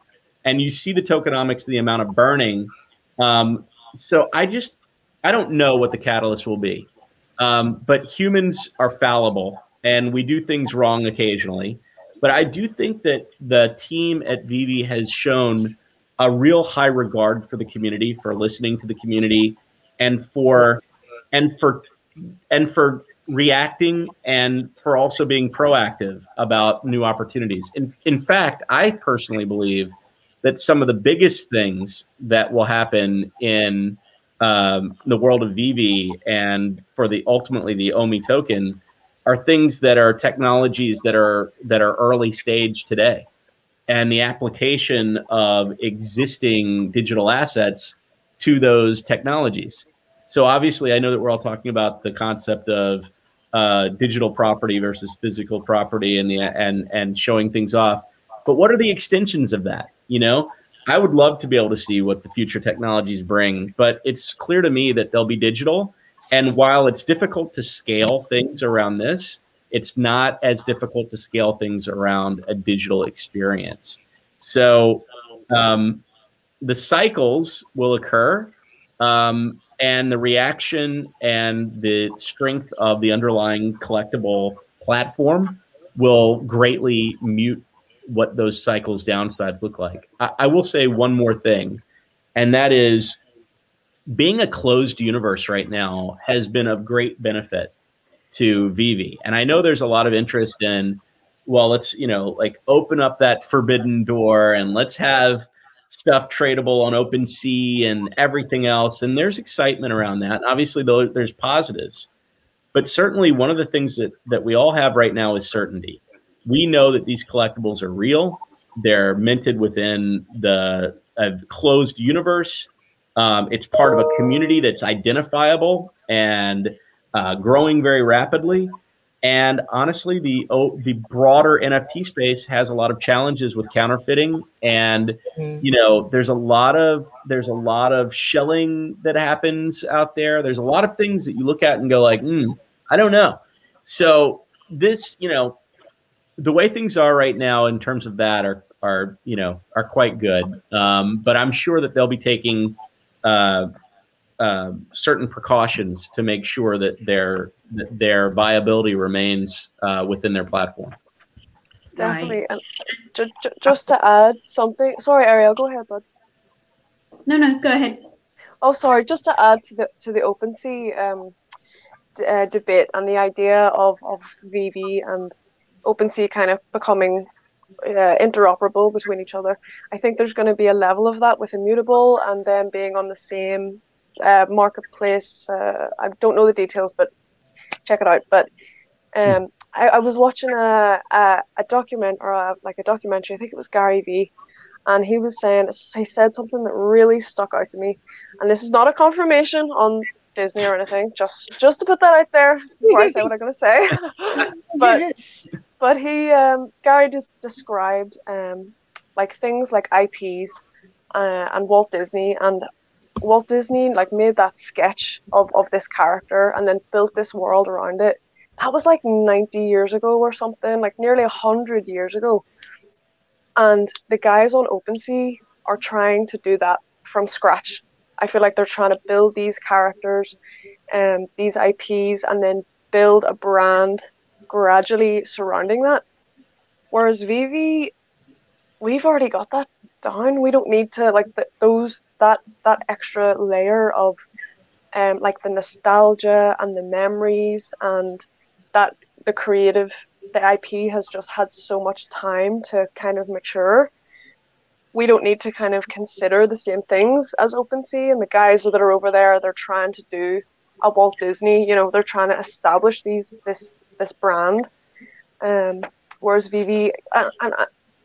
Speaker 3: And you see the tokenomics, the amount of burning. Um, so I just, I don't know what the catalyst will be. Um, but humans are fallible and we do things wrong occasionally. But I do think that the team at VeVe has shown a real high regard for the community, for listening to the community, and for and for and for reacting and for also being proactive about new opportunities. In, in fact, I personally believe that some of the biggest things that will happen in um, the world of VeVe and for the ultimately the OMI token are things that are technologies that are that are early stage today, and the application of existing digital assets to those technologies. So obviously, I know that we're all talking about the concept of uh, digital property versus physical property and the and and showing things off. But what are the extensions of that? You know, I would love to be able to see what the future technologies bring, but it's clear to me that they'll be digital. And while it's difficult to scale things around this, it's not as difficult to scale things around a digital experience. So um, the cycles will occur, um, and the reaction and the strength of the underlying collectible platform will greatly mute what those cycles downsides look like. I, I, will say one more thing, and that is being a closed universe right now has been of great benefit to VeVe. And I know there's a lot of interest in, well, let's, you know, like open up that forbidden door and let's have stuff tradable on OpenSea and everything else. And there's excitement around that. Obviously, though, there's positives. But certainly, one of the things that, that we all have right now is certainty we know that these collectibles are real. They're minted within the a closed universe. Um, it's part of a community that's identifiable and uh, growing very rapidly. And honestly, the oh, the broader NFT space has a lot of challenges with counterfeiting, and mm-hmm. you know, there's a lot of there's a lot of shelling that happens out there. There's a lot of things that you look at and go like, mm, I don't know. So this, you know, the way things are right now in terms of that are are you know are quite good. Um, but I'm sure that they'll be taking uh, uh, certain precautions to make sure that their that their viability remains uh, within their platform.
Speaker 8: Definitely, and just, just to add something. Sorry, Arielle, go ahead, bud.
Speaker 5: No, no, go ahead.
Speaker 8: Oh, sorry. Just to add to the to the OpenSea um, uh, debate and the idea of of VeVe and OpenSea kind of becoming uh, interoperable between each other. I think there's going to be a level of that with Immutable and then being on the same uh, marketplace. Uh, I don't know the details, but check it out. But um, I, I, was watching a, a, a document or a, like a documentary. I think it was Gary Vee, and he was saying he said something that really stuck out to me. And this is not a confirmation on Disney or anything. Just just to put that out there before I say what I'm going to say. but but he um, Gary just described um, like things like IPs uh, and Walt Disney and Walt Disney like made that sketch of, of this character and then built this world around it. That was like 90 years ago or something, like nearly 100 years ago. And the guys on OpenSea are trying to do that from scratch. I feel like they're trying to build these characters um, these IPs and then build a brand gradually surrounding that. Whereas VeVe, we've already got that down. We don't need to like the, those that that extra layer of um, like the nostalgia and the memories and that the creative the IP has just had so much time to kind of mature. We don't need to kind of consider the same things as OpenSea and the guys that are over there. They're trying to do a Walt Disney. You know, they're trying to establish these this this brand. Um, whereas VeVe and, and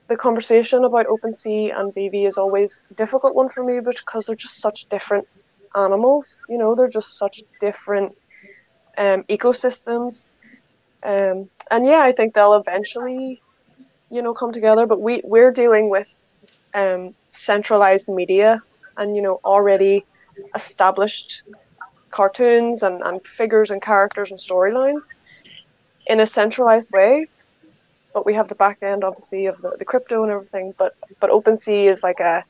Speaker 8: the conversation about OpenSea and VeVe is always a difficult one for me because they're just such different animals. You know, they're just such different um, ecosystems. Um, and yeah, I think they'll eventually, you know, come together. But we we're dealing with um, centralized media and you know already established cartoons and, and figures and characters and storylines in a centralized way. But we have the back end obviously of the, the crypto and everything. But but OpenSea is like a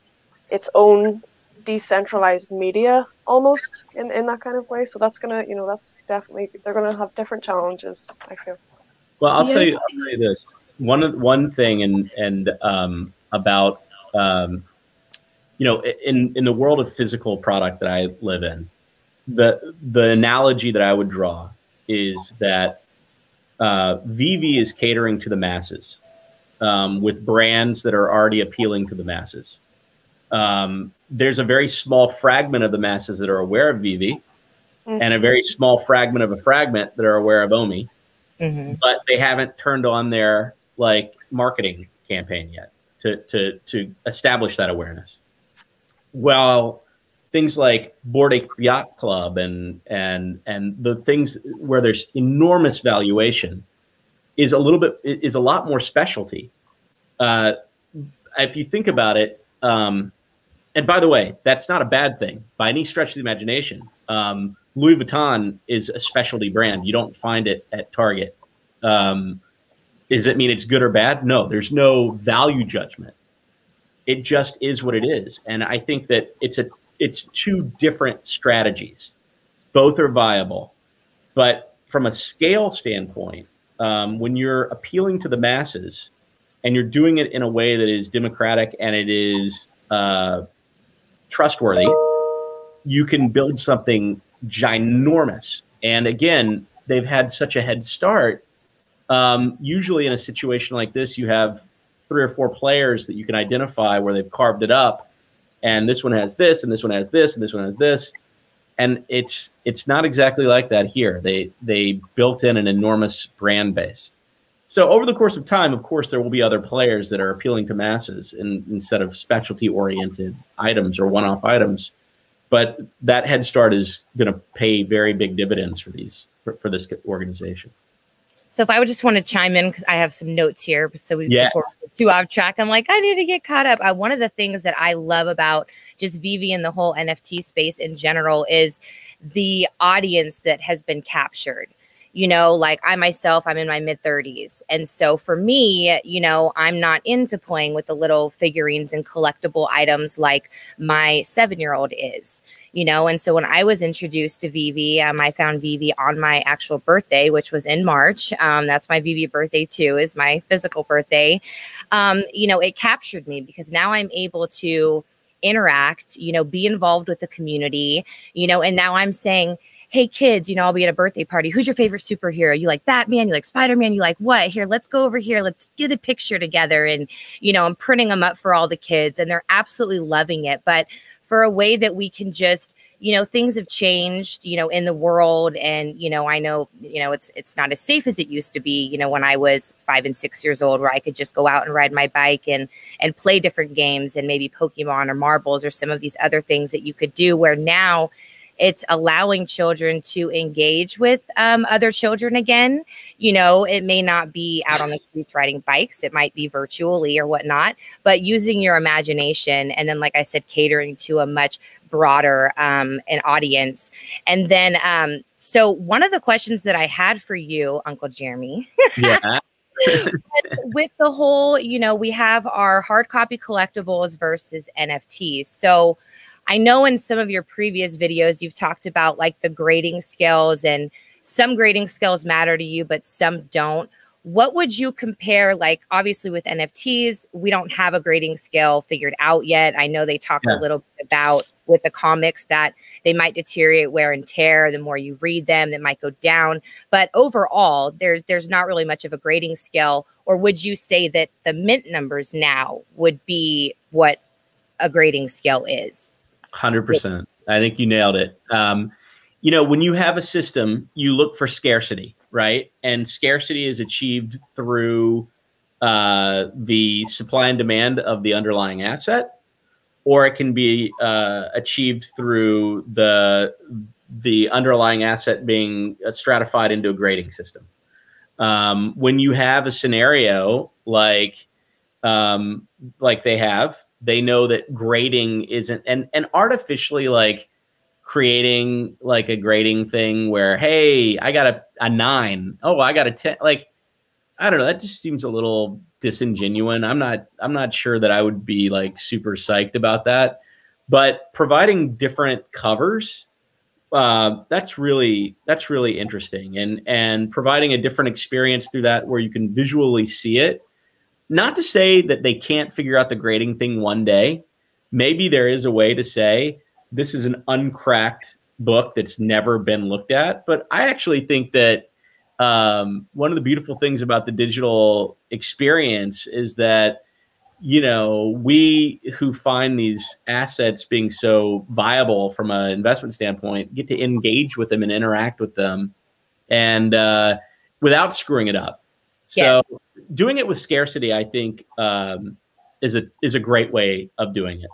Speaker 8: its own decentralized media almost in, in that kind of way. So that's gonna, you know, that's definitely they're gonna have different challenges. I feel.
Speaker 3: Well, I'll yeah. tell you, I'll tell you this one one thing, and and um, about um, you know, in in the world of physical product that I live in, the the analogy that I would draw is that uh, VeVe is catering to the masses um, with brands that are already appealing to the masses. Um, there's a very small fragment of the masses that are aware of VeVe, mm-hmm. and a very small fragment of a fragment that are aware of Omi, mm-hmm. but they haven't turned on their like marketing campaign yet to to to establish that awareness. Well, things like Ape Yacht Club and and and the things where there's enormous valuation is a little bit is a lot more specialty. Uh, if you think about it, um, and by the way, that's not a bad thing by any stretch of the imagination. Um, Louis Vuitton is a specialty brand. You don't find it at Target. Um, does it mean it's good or bad? No, there's no value judgment. It just is what it is, and I think that it's a it's two different strategies. Both are viable, but from a scale standpoint, um, when you're appealing to the masses and you're doing it in a way that is democratic and it is uh, trustworthy, you can build something ginormous. And again, they've had such a head start. Um, usually, in a situation like this, you have three or four players that you can identify where they've carved it up, and this one has this, and this one has this, and this one has this, and it's it's not exactly like that here. They they built in an enormous brand base. So over the course of time, of course, there will be other players that are appealing to masses in, instead of specialty-oriented items or one-off items. But that head start is going to pay very big dividends for these for, for, this organization.
Speaker 2: So if I would just want to chime in because I have some notes here, so we yes. before too off track, I'm like I need to get caught up. Uh, one of the things that I love about just VeVe and the whole NFT space in general is the audience that has been captured you know, like I myself, I'm in my mid 30s. And so for me, you know, I'm not into playing with the little figurines and collectible items like my seven year old is, you know. And so when I was introduced to VeVe, um, I found VeVe on my actual birthday, which was in March. Um, that's my VeVe birthday too, is my physical birthday. Um, you know, it captured me because now I'm able to interact, you know, be involved with the community, you know, and now I'm saying, hey kids, you know, I'll be at a birthday party. Who's your favorite superhero? You like Batman? You like Spider Man? You like what? Here, let's go over here. Let's get a picture together. And, you know, I'm printing them up for all the kids and they're absolutely loving it. But for a way that we can just, you know, things have changed, you know, in the world. And, you know, I know, you know, it's it's not as safe as it used to be, you know, when I was five and six years old, where I could just go out and ride my bike and and play different games and maybe Pokemon or marbles or some of these other things that you could do where now it's allowing children to engage with um, other children again. You know, it may not be out on the streets riding bikes, it might be virtually or whatnot, but using your imagination and then, like I said, catering to a much broader um, an audience. And then, um, so one of the questions that I had for you, Uncle Jeremy. yeah. with the whole, you know, we have our hard copy collectibles versus NFTs. So I know in some of your previous videos, you've talked about like the grading scales and some grading scales matter to you, but some don't. What would you compare? Like, obviously, with NFTs, we don't have a grading scale figured out yet. I know they talk yeah. a little bit about with the comics that they might deteriorate wear and tear the more you read them that might go down but overall there's there's not really much of a grading scale or would you say that the mint numbers now would be what a grading scale is
Speaker 3: 100% i think you nailed it. Um, you know when you have a system you look for scarcity right? And scarcity is achieved through uh, the supply and demand of the underlying asset or it can be uh, achieved through the the underlying asset being stratified into a grading system. Um, when you have a scenario like um, like they have, they know that grading isn't and and artificially like creating like a grading thing where hey, I got a, a nine. Oh, I got a ten. Like I don't know. That just seems a little disingenuous. I'm not I'm not sure that I would be like super psyched about that. But providing different covers, uh, that's really that's really interesting, and and providing a different experience through that where you can visually see it. Not to say that they can't figure out the grading thing one day. Maybe there is a way to say this is an uncracked book that's never been looked at. But I actually think that um, one of the beautiful things about the digital experience is that you know we who find these assets being so viable from an investment standpoint get to engage with them and interact with them and uh, without screwing it up so. Doing it with scarcity i think um, is a is a great way of doing it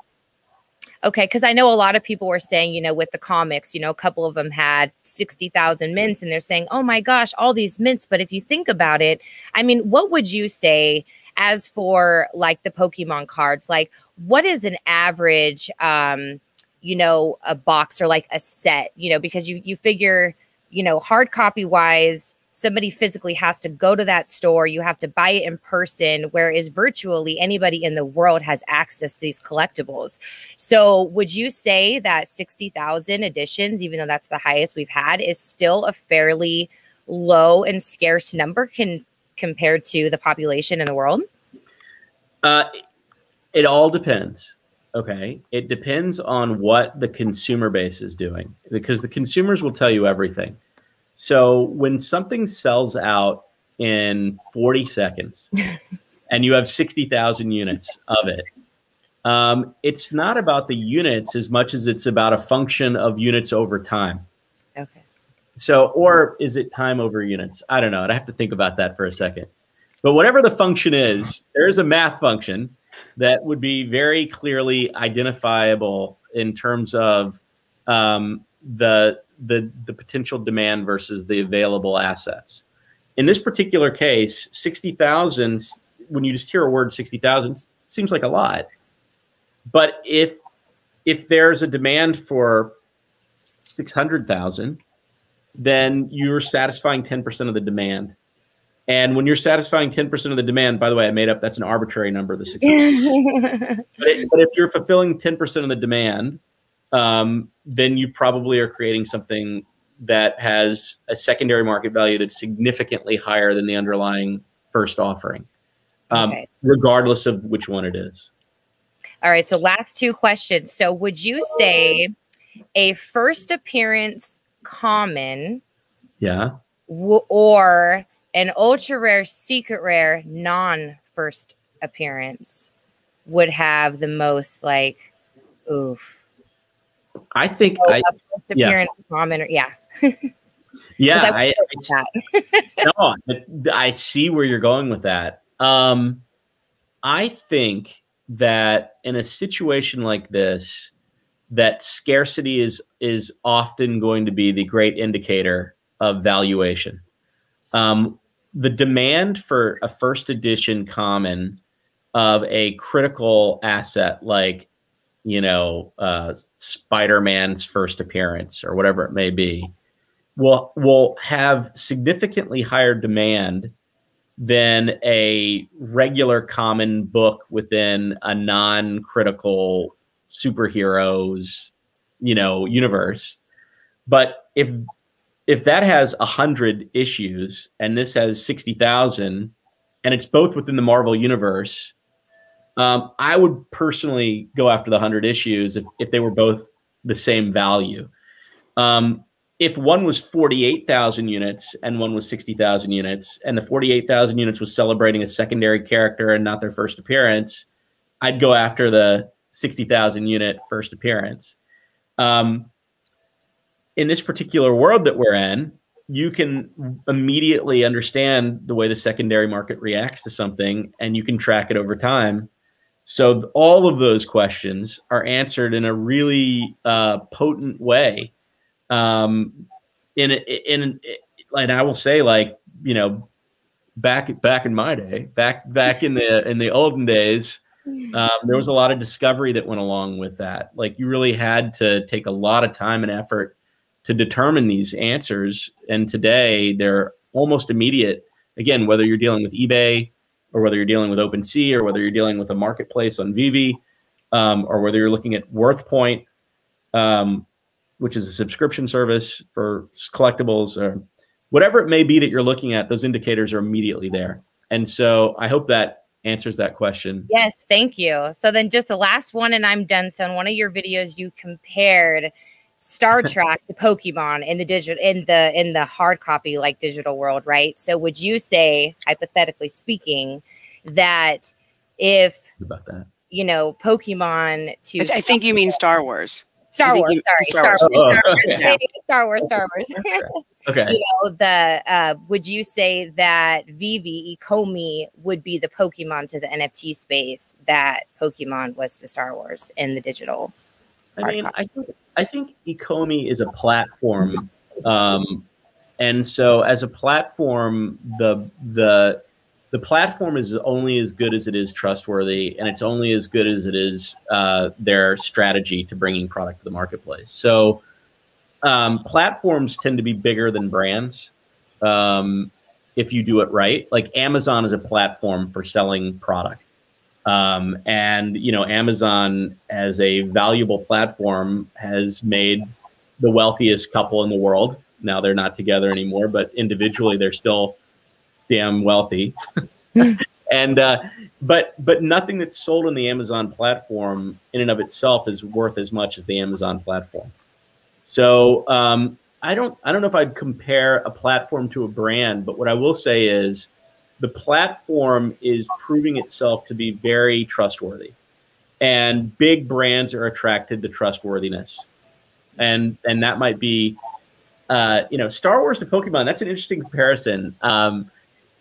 Speaker 2: okay, because I know a lot of people were saying, you know, with the comics, you know, a couple of them had 60,000 mints and they're saying, oh my gosh, all these mints. But if you think about it, I mean, what would you say as for like the Pokemon cards? Like, what is an average, um, you know, a box or like a set, you know, because you, you figure, you know, hard copy wise, somebody physically has to go to that store. You have to buy it in person, whereas virtually anybody in the world has access to these collectibles. So, would you say that 60,000 editions, even though that's the highest we've had, is still a fairly low and scarce number can, compared to the population in the world?
Speaker 3: Uh, it all depends. Okay. It depends on what the consumer base is doing because the consumers will tell you everything. So when something sells out in 40 seconds and you have 60,000 units of it, um, it's not about the units as much as it's about a function of units over time.
Speaker 2: Okay.
Speaker 3: So, or is it time over units? I don't know. I'd have to think about that for a second. But whatever the function is, there's a math function that would be very clearly identifiable in terms of um, the the the potential demand versus the available assets. In this particular case, sixty thousand. When you just hear a word sixty thousand, seems like a lot. But if if there's a demand for six hundred thousand, then you're satisfying ten percent of the demand. And when you're satisfying 10% of the demand, by the way, I made up that's an arbitrary number, the 600. but, it, but if you're fulfilling 10% of the demand, um, then you probably are creating something that has a secondary market value that's significantly higher than the underlying first offering, um, okay. regardless of which one it is.
Speaker 2: All right. So, last two questions. So, would you say a first appearance common?
Speaker 3: Yeah.
Speaker 2: or an ultra rare, secret rare, non first appearance would have the most like, oof
Speaker 3: I think oh, I
Speaker 2: yeah. comment. Yeah.
Speaker 3: yeah, I, I no, I see where you're going with that. Um, I think that in a situation like this, that scarcity is is often going to be the great indicator of valuation. Um, the demand for a first edition common of a critical asset like you know, uh, Spider-Man's first appearance or whatever it may be, will will have significantly higher demand than a regular common book within a non-critical superheroes, you know, universe. But if if that has a hundred issues and this has sixty thousand, and it's both within the Marvel universe, um, I would personally go after the hundred issues if if they were both the same value. Um, if one was 48,000 units and one was 60,000 units, and the 48,000 units was celebrating a secondary character and not their first appearance, I'd go after the 60,000 unit first appearance. Um, in this particular world that we're in, you can immediately understand the way the secondary market reacts to something and you can track it over time. So all of those questions are answered in a really uh, potent way. Um, in in and I will say like you know back back in my day back back in the in the olden days um, there was a lot of discovery that went along with that. Like you really had to take a lot of time and effort to determine these answers and today they're almost immediate. Again whether you're dealing with ebay or whether you're dealing with OpenSea or whether you're dealing with a marketplace on VeVe um, or whether you're looking at WorthPoint um, which is a subscription service for collectibles or whatever it may be that you're looking at, those indicators are immediately there. And so I hope that answers that question.
Speaker 2: Yes, thank you. So then just the last one and I'm done. So in one of your videos you compared Star Trek to Pokemon in the digital in the in the hard copy like digital world, right? So would you say hypothetically speaking that if
Speaker 3: about that
Speaker 2: you know Pokemon to
Speaker 1: I think you mean Star Wars.
Speaker 2: Star Wars,
Speaker 1: you,
Speaker 2: sorry,
Speaker 1: Star
Speaker 2: Star
Speaker 1: Wars.
Speaker 2: Wars,
Speaker 3: Oh,
Speaker 2: Star Wars,
Speaker 3: okay.
Speaker 2: Star Wars, Star Wars.
Speaker 3: okay
Speaker 2: you know, the uh, would you say that VeVe Ecomi would be the Pokemon to the NFT space that Pokemon was to Star Wars in the digital?
Speaker 3: I mean, I think I think Ecomi is a platform, um, and so as a platform, the the the platform is only as good as it is trustworthy, and it's only as good as it is uh, their strategy to bringing product to the marketplace. So, um, platforms tend to be bigger than brands um, if you do it right. Like Amazon is a platform for selling product. Um, and you know, Amazon as a valuable platform has made the wealthiest couple in the world. Now they're not together anymore, but individually they're still damn wealthy. and uh, but but nothing that's sold on the Amazon platform in and of itself is worth as much as the Amazon platform. So um, I don't I don't know if I'd compare a platform to a brand, but what I will say is the platform is proving itself to be very trustworthy. And big brands are attracted to trustworthiness. And and that might be uh, you know star wars to pokemon that's an interesting comparison. Um,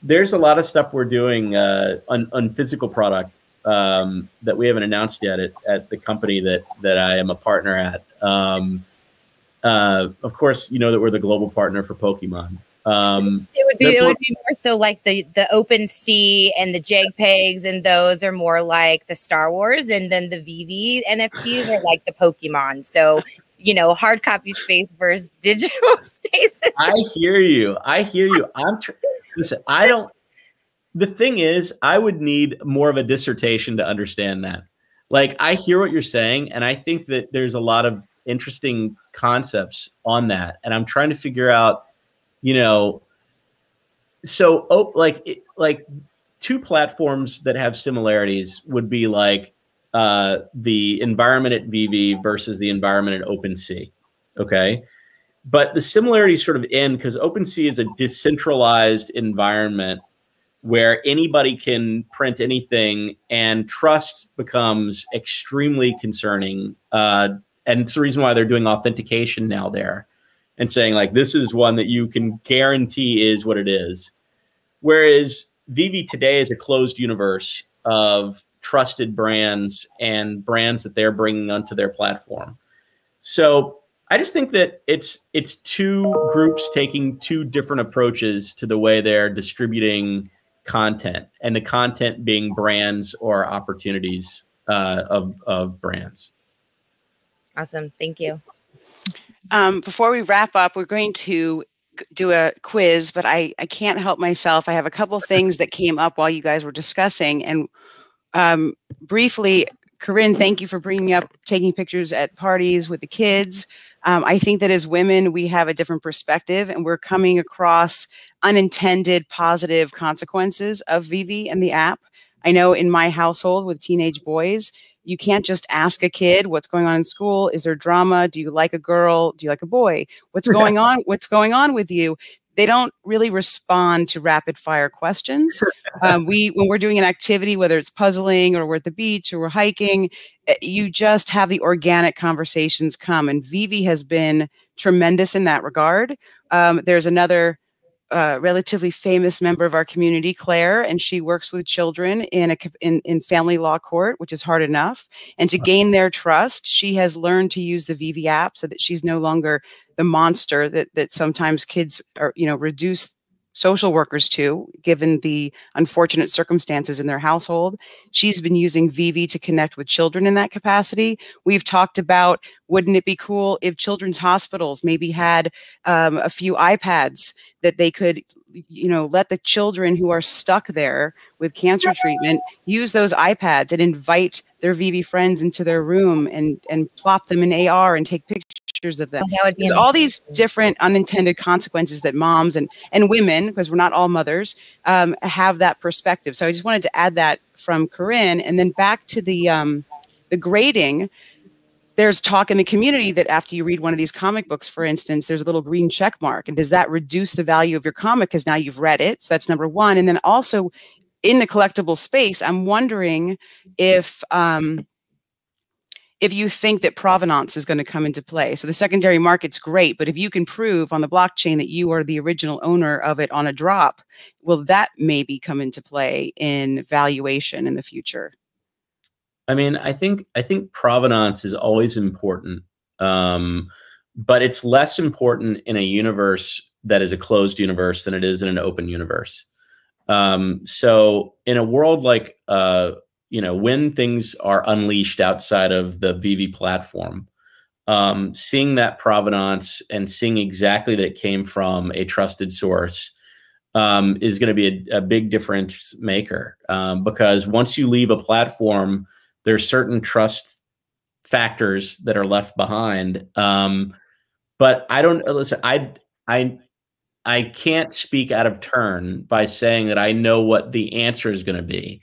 Speaker 3: there's a lot of stuff we're doing uh, on, on physical product um, that we haven't announced yet at, at the company that that i am a partner at. Um, uh, of course you know that we're the global partner for pokemon um,
Speaker 2: It would be it would be more so like the the OpenSea and the JPEGs and those are more like the Star Wars and then the VeVe NFTs are like the Pokemon. So you know, hard copy space versus digital spaces.
Speaker 3: I hear you. I hear you. I'm tr- listen. I don't. The thing is, I would need more of a dissertation to understand that. Like, I hear what you're saying, and I think that there's a lot of interesting concepts on that, and I'm trying to figure out, you know, so oh, like it, like two platforms that have similarities would be like uh, the environment at VeVe versus the environment at OpenSea. Okay. But the similarities sort of end because OpenSea is a decentralized environment where anybody can print anything and trust becomes extremely concerning. Uh, and it's the reason why they're doing authentication now there and saying, like, this is one that you can guarantee is what it is. Whereas VeVe today is a closed universe of trusted brands and brands that they're bringing onto their platform. So I just think that it's it's two groups taking two different approaches to the way they're distributing content, and the content being brands or opportunities uh, of of brands.
Speaker 2: Awesome. Thank you.
Speaker 1: Um, before we wrap up, we're going to do a quiz, but I, I can't help myself. I have a couple things that came up while you guys were discussing. And um, briefly, Corinne, thank you for bringing up taking pictures at parties with the kids. Um, I think that as women, we have a different perspective and we're coming across unintended positive consequences of VeVe and the app. I know in my household with teenage boys, you can't just ask a kid what's going on in school. Is there drama? Do you like a girl? Do you like a boy? What's going on? What's going on with you? They don't really respond to rapid fire questions. Um, we, when we're doing an activity, whether it's puzzling or we're at the beach or we're hiking, eh, you just have the organic conversations come. And VeVe has been tremendous in that regard. Um, there's another uh, relatively famous member of our community, Claire, and she works with children in a in, in family law court, which is hard enough. And to gain their trust, she has learned to use the VeVe app so that she's no longer the monster that that sometimes kids are, you know, reduce social workers to, given the unfortunate circumstances in their household. She's been using VeVe to connect with children in that capacity. We've talked about wouldn't it be cool if children's hospitals maybe had um, a few iPads that they could, you know, let the children who are stuck there with cancer treatment use those iPads and invite their VeVe friends into their room and and plop them in AR and take pictures pictures of them. Oh, There's all these different unintended consequences that moms and and women, because we're not all mothers, um, have that perspective. So I just wanted to add that from Corinne, and then back to the um, the grading. There's talk in the community that after you read one of these comic books, for instance, there's a little green check mark. And does that reduce the value of your comic because now you've read it? So that's number one. And then also in the collectible space, I'm wondering if um, if you think that provenance is going to come into play. So the secondary market's great, but if you can prove on the blockchain that you are the original owner of it on a drop, will that maybe come into play in valuation in the future?
Speaker 3: I mean, I think I think provenance is always important, um, but it's less important in a universe that is a closed universe than it is in an open universe. Um, so, in a world like uh, you know when things are unleashed outside of the VeVe platform, um, seeing that provenance and seeing exactly that it came from a trusted source um, is going to be a, a, big difference maker. Um, because once you leave a platform, there's certain trust factors that are left behind. Um, but I don't listen. I I I can't speak out of turn by saying that I know what the answer is going to be.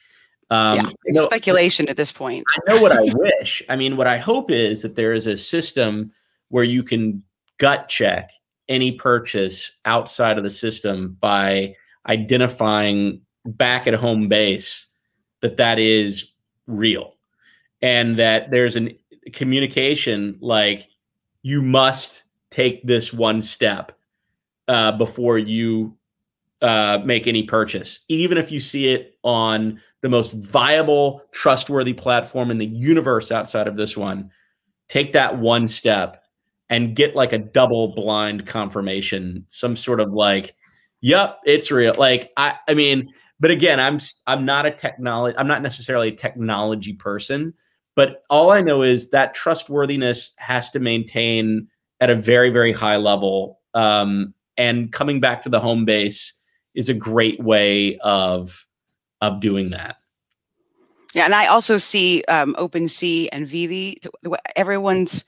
Speaker 1: Um, yeah, it's no, speculation at this point.
Speaker 3: I know what I wish. I mean, what I hope is that there is a system where you can gut check any purchase outside of the system by identifying back at home base that that is real and that there's a communication like you must take this one step uh, before you uh, make any purchase, even if you see it on the most viable, trustworthy platform in the universe outside of this one. Take that one step and get like a double blind confirmation, some sort of like, yep, it's real. Like I, I mean, but again, I'm I'm not a technology. I'm not necessarily a technology person, but all I know is that trustworthiness has to maintain at a very very high level. Um, and coming back to the home base is a great way of of doing that.
Speaker 1: Yeah, and I also see um, OpenSea and VeVe. Everyone's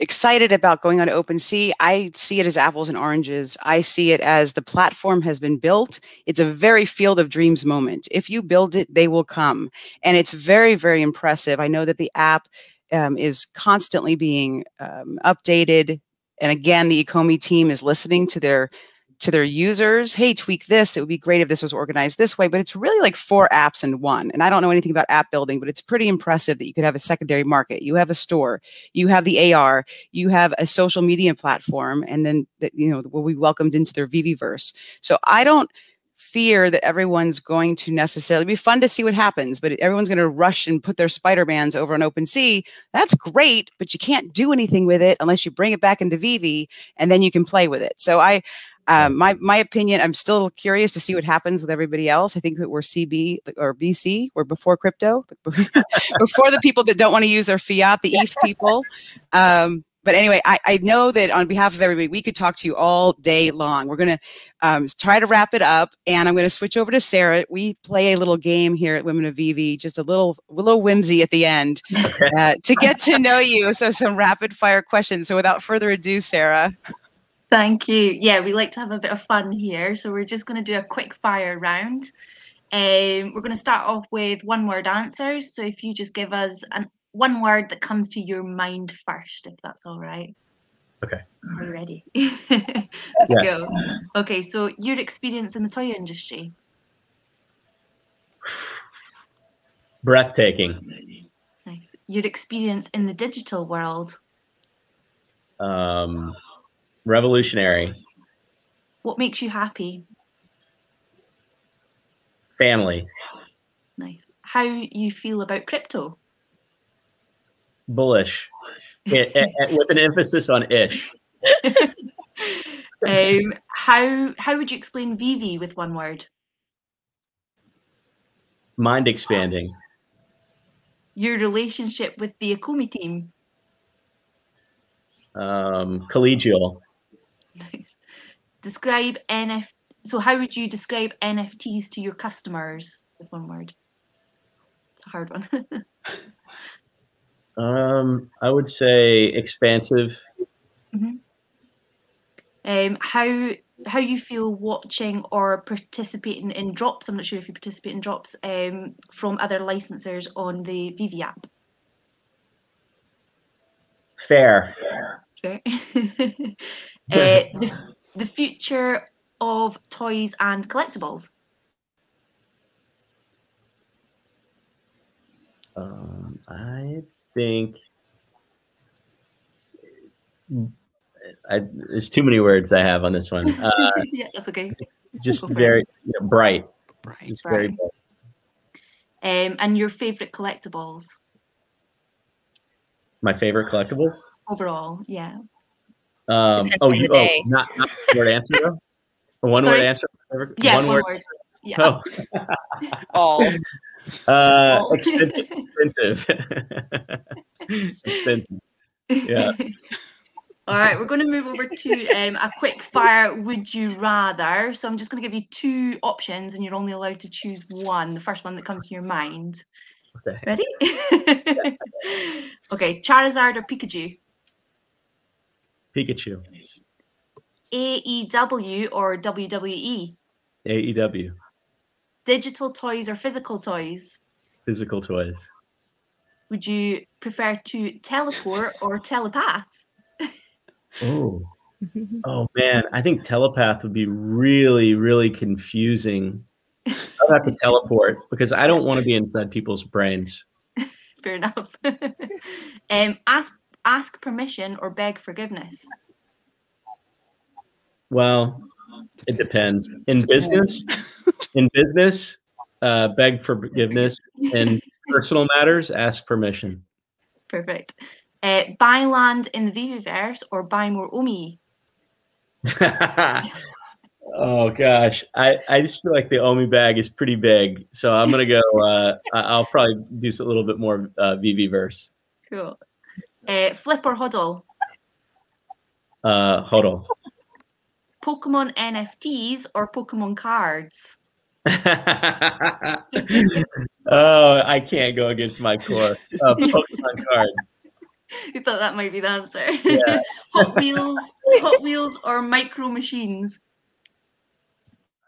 Speaker 1: excited about going on OpenSea. I see it as apples and oranges. I see it as the platform has been built. It's a very field of dreams moment. If you build it, they will come, and it's very, very impressive. I know that the app um, is constantly being um, updated, and again, the Ecomi team is listening to their to their users, hey, tweak this. It would be great if this was organized this way. But it's really like four apps in one. And I don't know anything about app building, but it's pretty impressive that you could have a secondary market. You have a store, you have the AR, you have a social media platform, and then that you know will be welcomed into their VeVeverse. So I don't fear that everyone's going to necessarily be fun to see what happens, but everyone's going to rush and put their Spider-Mans over on OpenSea. That's great, but you can't do anything with it unless you bring it back into VeVe and then you can play with it. So I um, my my opinion, I'm still curious to see what happens with everybody else. I think that we're CB or BC, we're before crypto, before the people that don't want to use their fiat, the ETH people. Um, but anyway, I, I know that on behalf of everybody, we could talk to you all day long. We're going to um, try to wrap it up, and I'm going to switch over to Sarah. We play a little game here at Women of VeVe, just a little, a little whimsy at the end uh, to get to know you. So some rapid fire questions. So without further ado, Sarah.
Speaker 4: Thank you. Yeah, we like to have a bit of fun here, so we're just going to do a quick fire round. Um, we're going to start off with one word answers. So if you just give us an one word that comes to your mind first, if that's all right.
Speaker 3: Okay.
Speaker 4: Are you ready? Let's yes. go. Okay, so your experience in the toy industry.
Speaker 3: Breathtaking.
Speaker 4: Nice. Your experience in the digital world.
Speaker 3: Um, revolutionary.
Speaker 4: What makes you happy?
Speaker 3: Family.
Speaker 4: Nice. How you feel about crypto?
Speaker 3: bullish it, it, with an emphasis on ish
Speaker 4: um, how how would you explain VeVe with one word
Speaker 3: mind expanding
Speaker 4: your relationship with the Ecomi team
Speaker 3: um, collegial.
Speaker 4: Describe nf so how would you describe nfts to your customers with one word it's a hard one
Speaker 3: Um, I would say expansive.
Speaker 4: Mm-hmm. Um, how how you feel watching or participating in drops? I'm not sure if you participate in drops um, from other licensors on the VeVe app.
Speaker 3: Fair.
Speaker 4: Fair. uh, the, the future of toys and collectibles.
Speaker 3: Um, I think I, there's too many words I have on this one.
Speaker 4: Uh, yeah, that's okay.
Speaker 3: Just very you know, bright.
Speaker 1: Bright.
Speaker 3: Just bright. very bright.
Speaker 4: Um, and your favorite collectibles?
Speaker 3: My favorite collectibles?
Speaker 4: Overall, yeah.
Speaker 3: Um, oh, you, oh, not, not word answer though? One
Speaker 4: Sorry?
Speaker 3: word answer?
Speaker 4: Yeah, one, one word. word. Yeah.
Speaker 3: Oh. All. Uh, expensive. expensive. expensive. Yeah.
Speaker 4: All right, we're going to move over to um, a quick fire would you rather. So I'm just going to give you two options and you're only allowed to choose one, the first one that comes to your mind.
Speaker 3: Okay.
Speaker 4: Ready? okay, Charizard or Pikachu?
Speaker 3: Pikachu.
Speaker 4: AEW or WWE?
Speaker 3: AEW.
Speaker 4: Digital toys or physical toys?
Speaker 3: Physical toys.
Speaker 4: Would you prefer to teleport or telepath?
Speaker 3: oh. Oh man, I think telepath would be really, really confusing. I'd have to teleport because I don't want to be inside people's brains.
Speaker 4: Fair enough. um, ask ask permission or beg forgiveness.
Speaker 3: Well, it depends. In business, in business, uh, beg forgiveness. In personal matters, ask permission.
Speaker 4: Perfect. Uh, buy land in the VeVeverse or buy more Omi?
Speaker 3: oh gosh, I, I just feel like the Omi bag is pretty big, so I'm gonna go. Uh, I'll probably do a little bit more uh, VeVeverse.
Speaker 4: Cool. Uh, flip or huddle?
Speaker 3: Uh, huddle.
Speaker 4: Pokemon NFTs or Pokemon cards?
Speaker 3: oh, I can't go against my core. Uh, Pokemon cards.
Speaker 4: You thought that might be the answer.
Speaker 3: Yeah.
Speaker 4: Hot Wheels, Hot Wheels, or Micro Machines?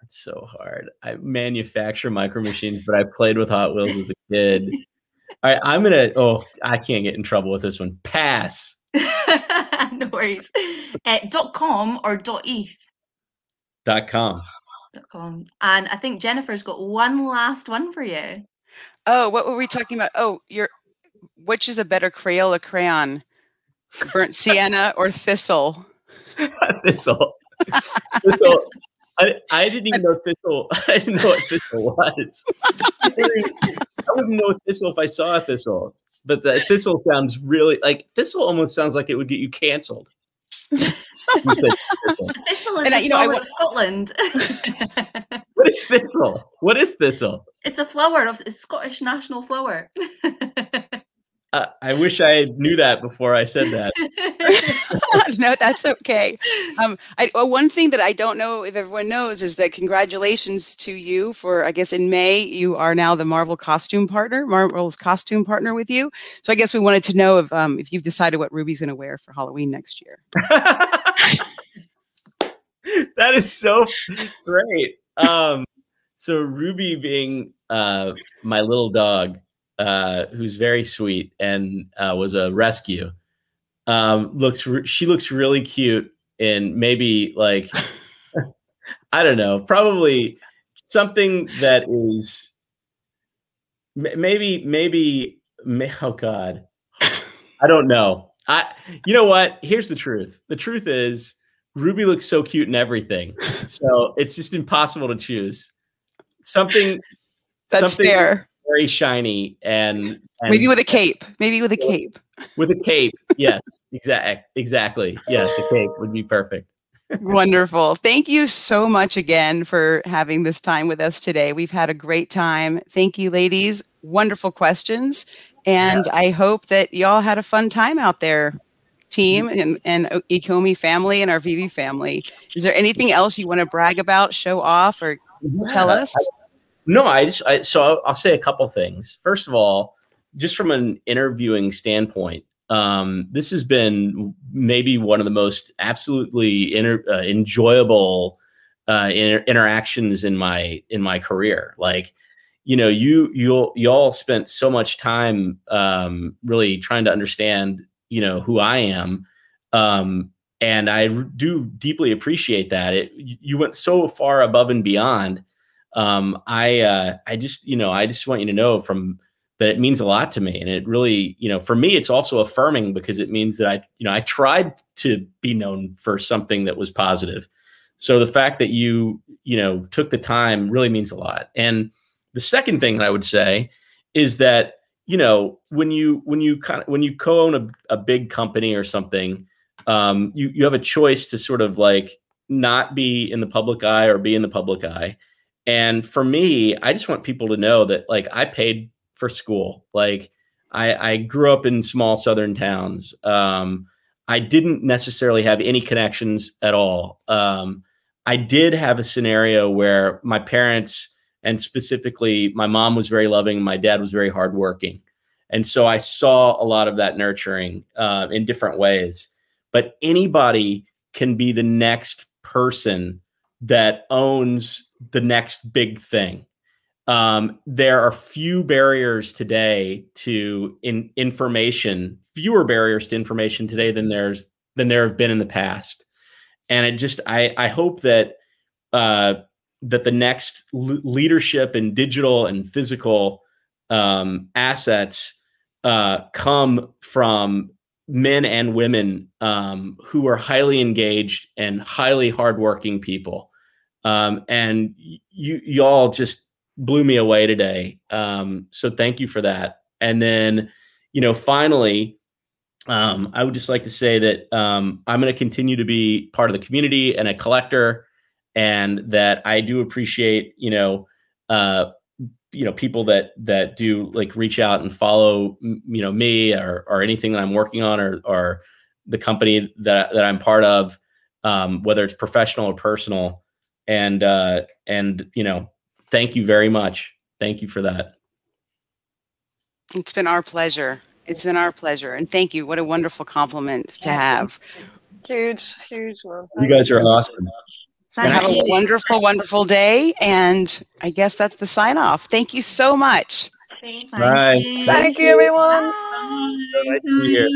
Speaker 3: That's so hard. I manufacture micro machines, but I played with Hot Wheels as a kid. All right, I'm gonna. Oh, I can't get in trouble with this one. Pass.
Speaker 4: no worries. Uh, dot com or dot eth?
Speaker 3: Dot com.
Speaker 4: Dot com. And I think Jennifer's got one last one for you.
Speaker 1: Oh, what were we talking about? Oh, your which is a better Crayola crayon? Burnt sienna or thistle?
Speaker 3: thistle. thistle. I, I didn't even know thistle. I didn't know what thistle was. I wouldn't know thistle if I saw a thistle. But the thistle sounds really like thistle almost sounds like it would get you canceled.
Speaker 4: thistle. thistle is and, you know, I, of Scotland.
Speaker 3: what is thistle? What is thistle?
Speaker 4: It's a flower of a Scottish national flower.
Speaker 3: Uh, I wish I knew that before I said that.
Speaker 1: no, that's okay. Um, I, well, one thing that I don't know if everyone knows is that congratulations to you for, I guess in May, you are now the Marvel costume partner, Marvel's costume partner with you. So I guess we wanted to know if, um, if you've decided what Ruby's going to wear for Halloween next year.
Speaker 3: that is so great. Um, so Ruby being uh, my little dog, uh, who's very sweet and uh, was a rescue. Um, looks re- she looks really cute and maybe like I don't know, probably something that is maybe maybe oh god, I don't know. I you know what? Here's the truth. The truth is Ruby looks so cute in everything, so it's just impossible to choose something.
Speaker 1: That's
Speaker 3: something
Speaker 1: fair
Speaker 3: very shiny and, and,
Speaker 1: maybe with a cape. Maybe with a cape.
Speaker 3: With a cape. Yes. Exactly exactly. Yes a cape would be perfect.
Speaker 1: Wonderful. Thank you so much again for having this time with us today. We've had a great time. Thank you ladies. Wonderful questions. And yeah. i hope that y'all had a fun time out there team mm-hmm. and, and Ecomi family and our VeVe family. Is there anything else you want to brag about, show off, or yeah, tell us?
Speaker 3: I, no, I just I, so I'll, I'll, say a couple things. First of all, just from an interviewing standpoint, um, this has been maybe one of the most absolutely inter, uh, enjoyable uh, inter- interactions in my in my career. Like, you know, you you y'all spent so much time um, really trying to understand, you know, who I am. Um, and I do deeply appreciate that. It you went so far above and beyond um, I uh, I just you know I just want you to know from that it means a lot to me, and it really you know for me it's also affirming because it means that I you know I tried to be known for something that was positive. So the fact that you you know took the time really means a lot. And the second thing that I would say is that you know when you when you kind of when you co-own a, a big company or something um, you you have a choice to sort of like not be in the public eye or be in the public eye and for me, I just want people to know that like I paid for school. Like I, I grew up in small southern towns. Um, I didn't necessarily have any connections at all. Um, I did have a scenario where my parents, and specifically my mom, was very loving. My dad was very hardworking, and so I saw a lot of that nurturing uh, in different ways. But anybody can be the next person that owns the next big thing. Um, there are few barriers today to in information, fewer barriers to information today than there's than there have been in the past. And it just I I hope that uh, that the next leadership in digital and physical um, assets uh, come from men and women um, who are highly engaged and highly hardworking people. Um, and you y'all just blew me away today. Um, so thank you for that. And then, you know, finally, um, I would just like to say that um, I'm going to continue to be part of the community and a collector, and that I do appreciate, you know, uh, you know, people that that do like reach out and follow, you know, me or or anything that I'm working on or or the company that that I'm part of, um, whether it's professional or personal and uh, and you know, thank you very much. Thank you for that.
Speaker 1: It's been our pleasure. It's been our pleasure, and thank you. What a wonderful compliment to have.
Speaker 8: Huge, huge one.
Speaker 3: You guys are awesome.
Speaker 1: have a wonderful, wonderful day, and I guess that's the sign off. Thank you so much.
Speaker 3: Bye.
Speaker 8: Thank you, everyone.
Speaker 3: Bye. Bye.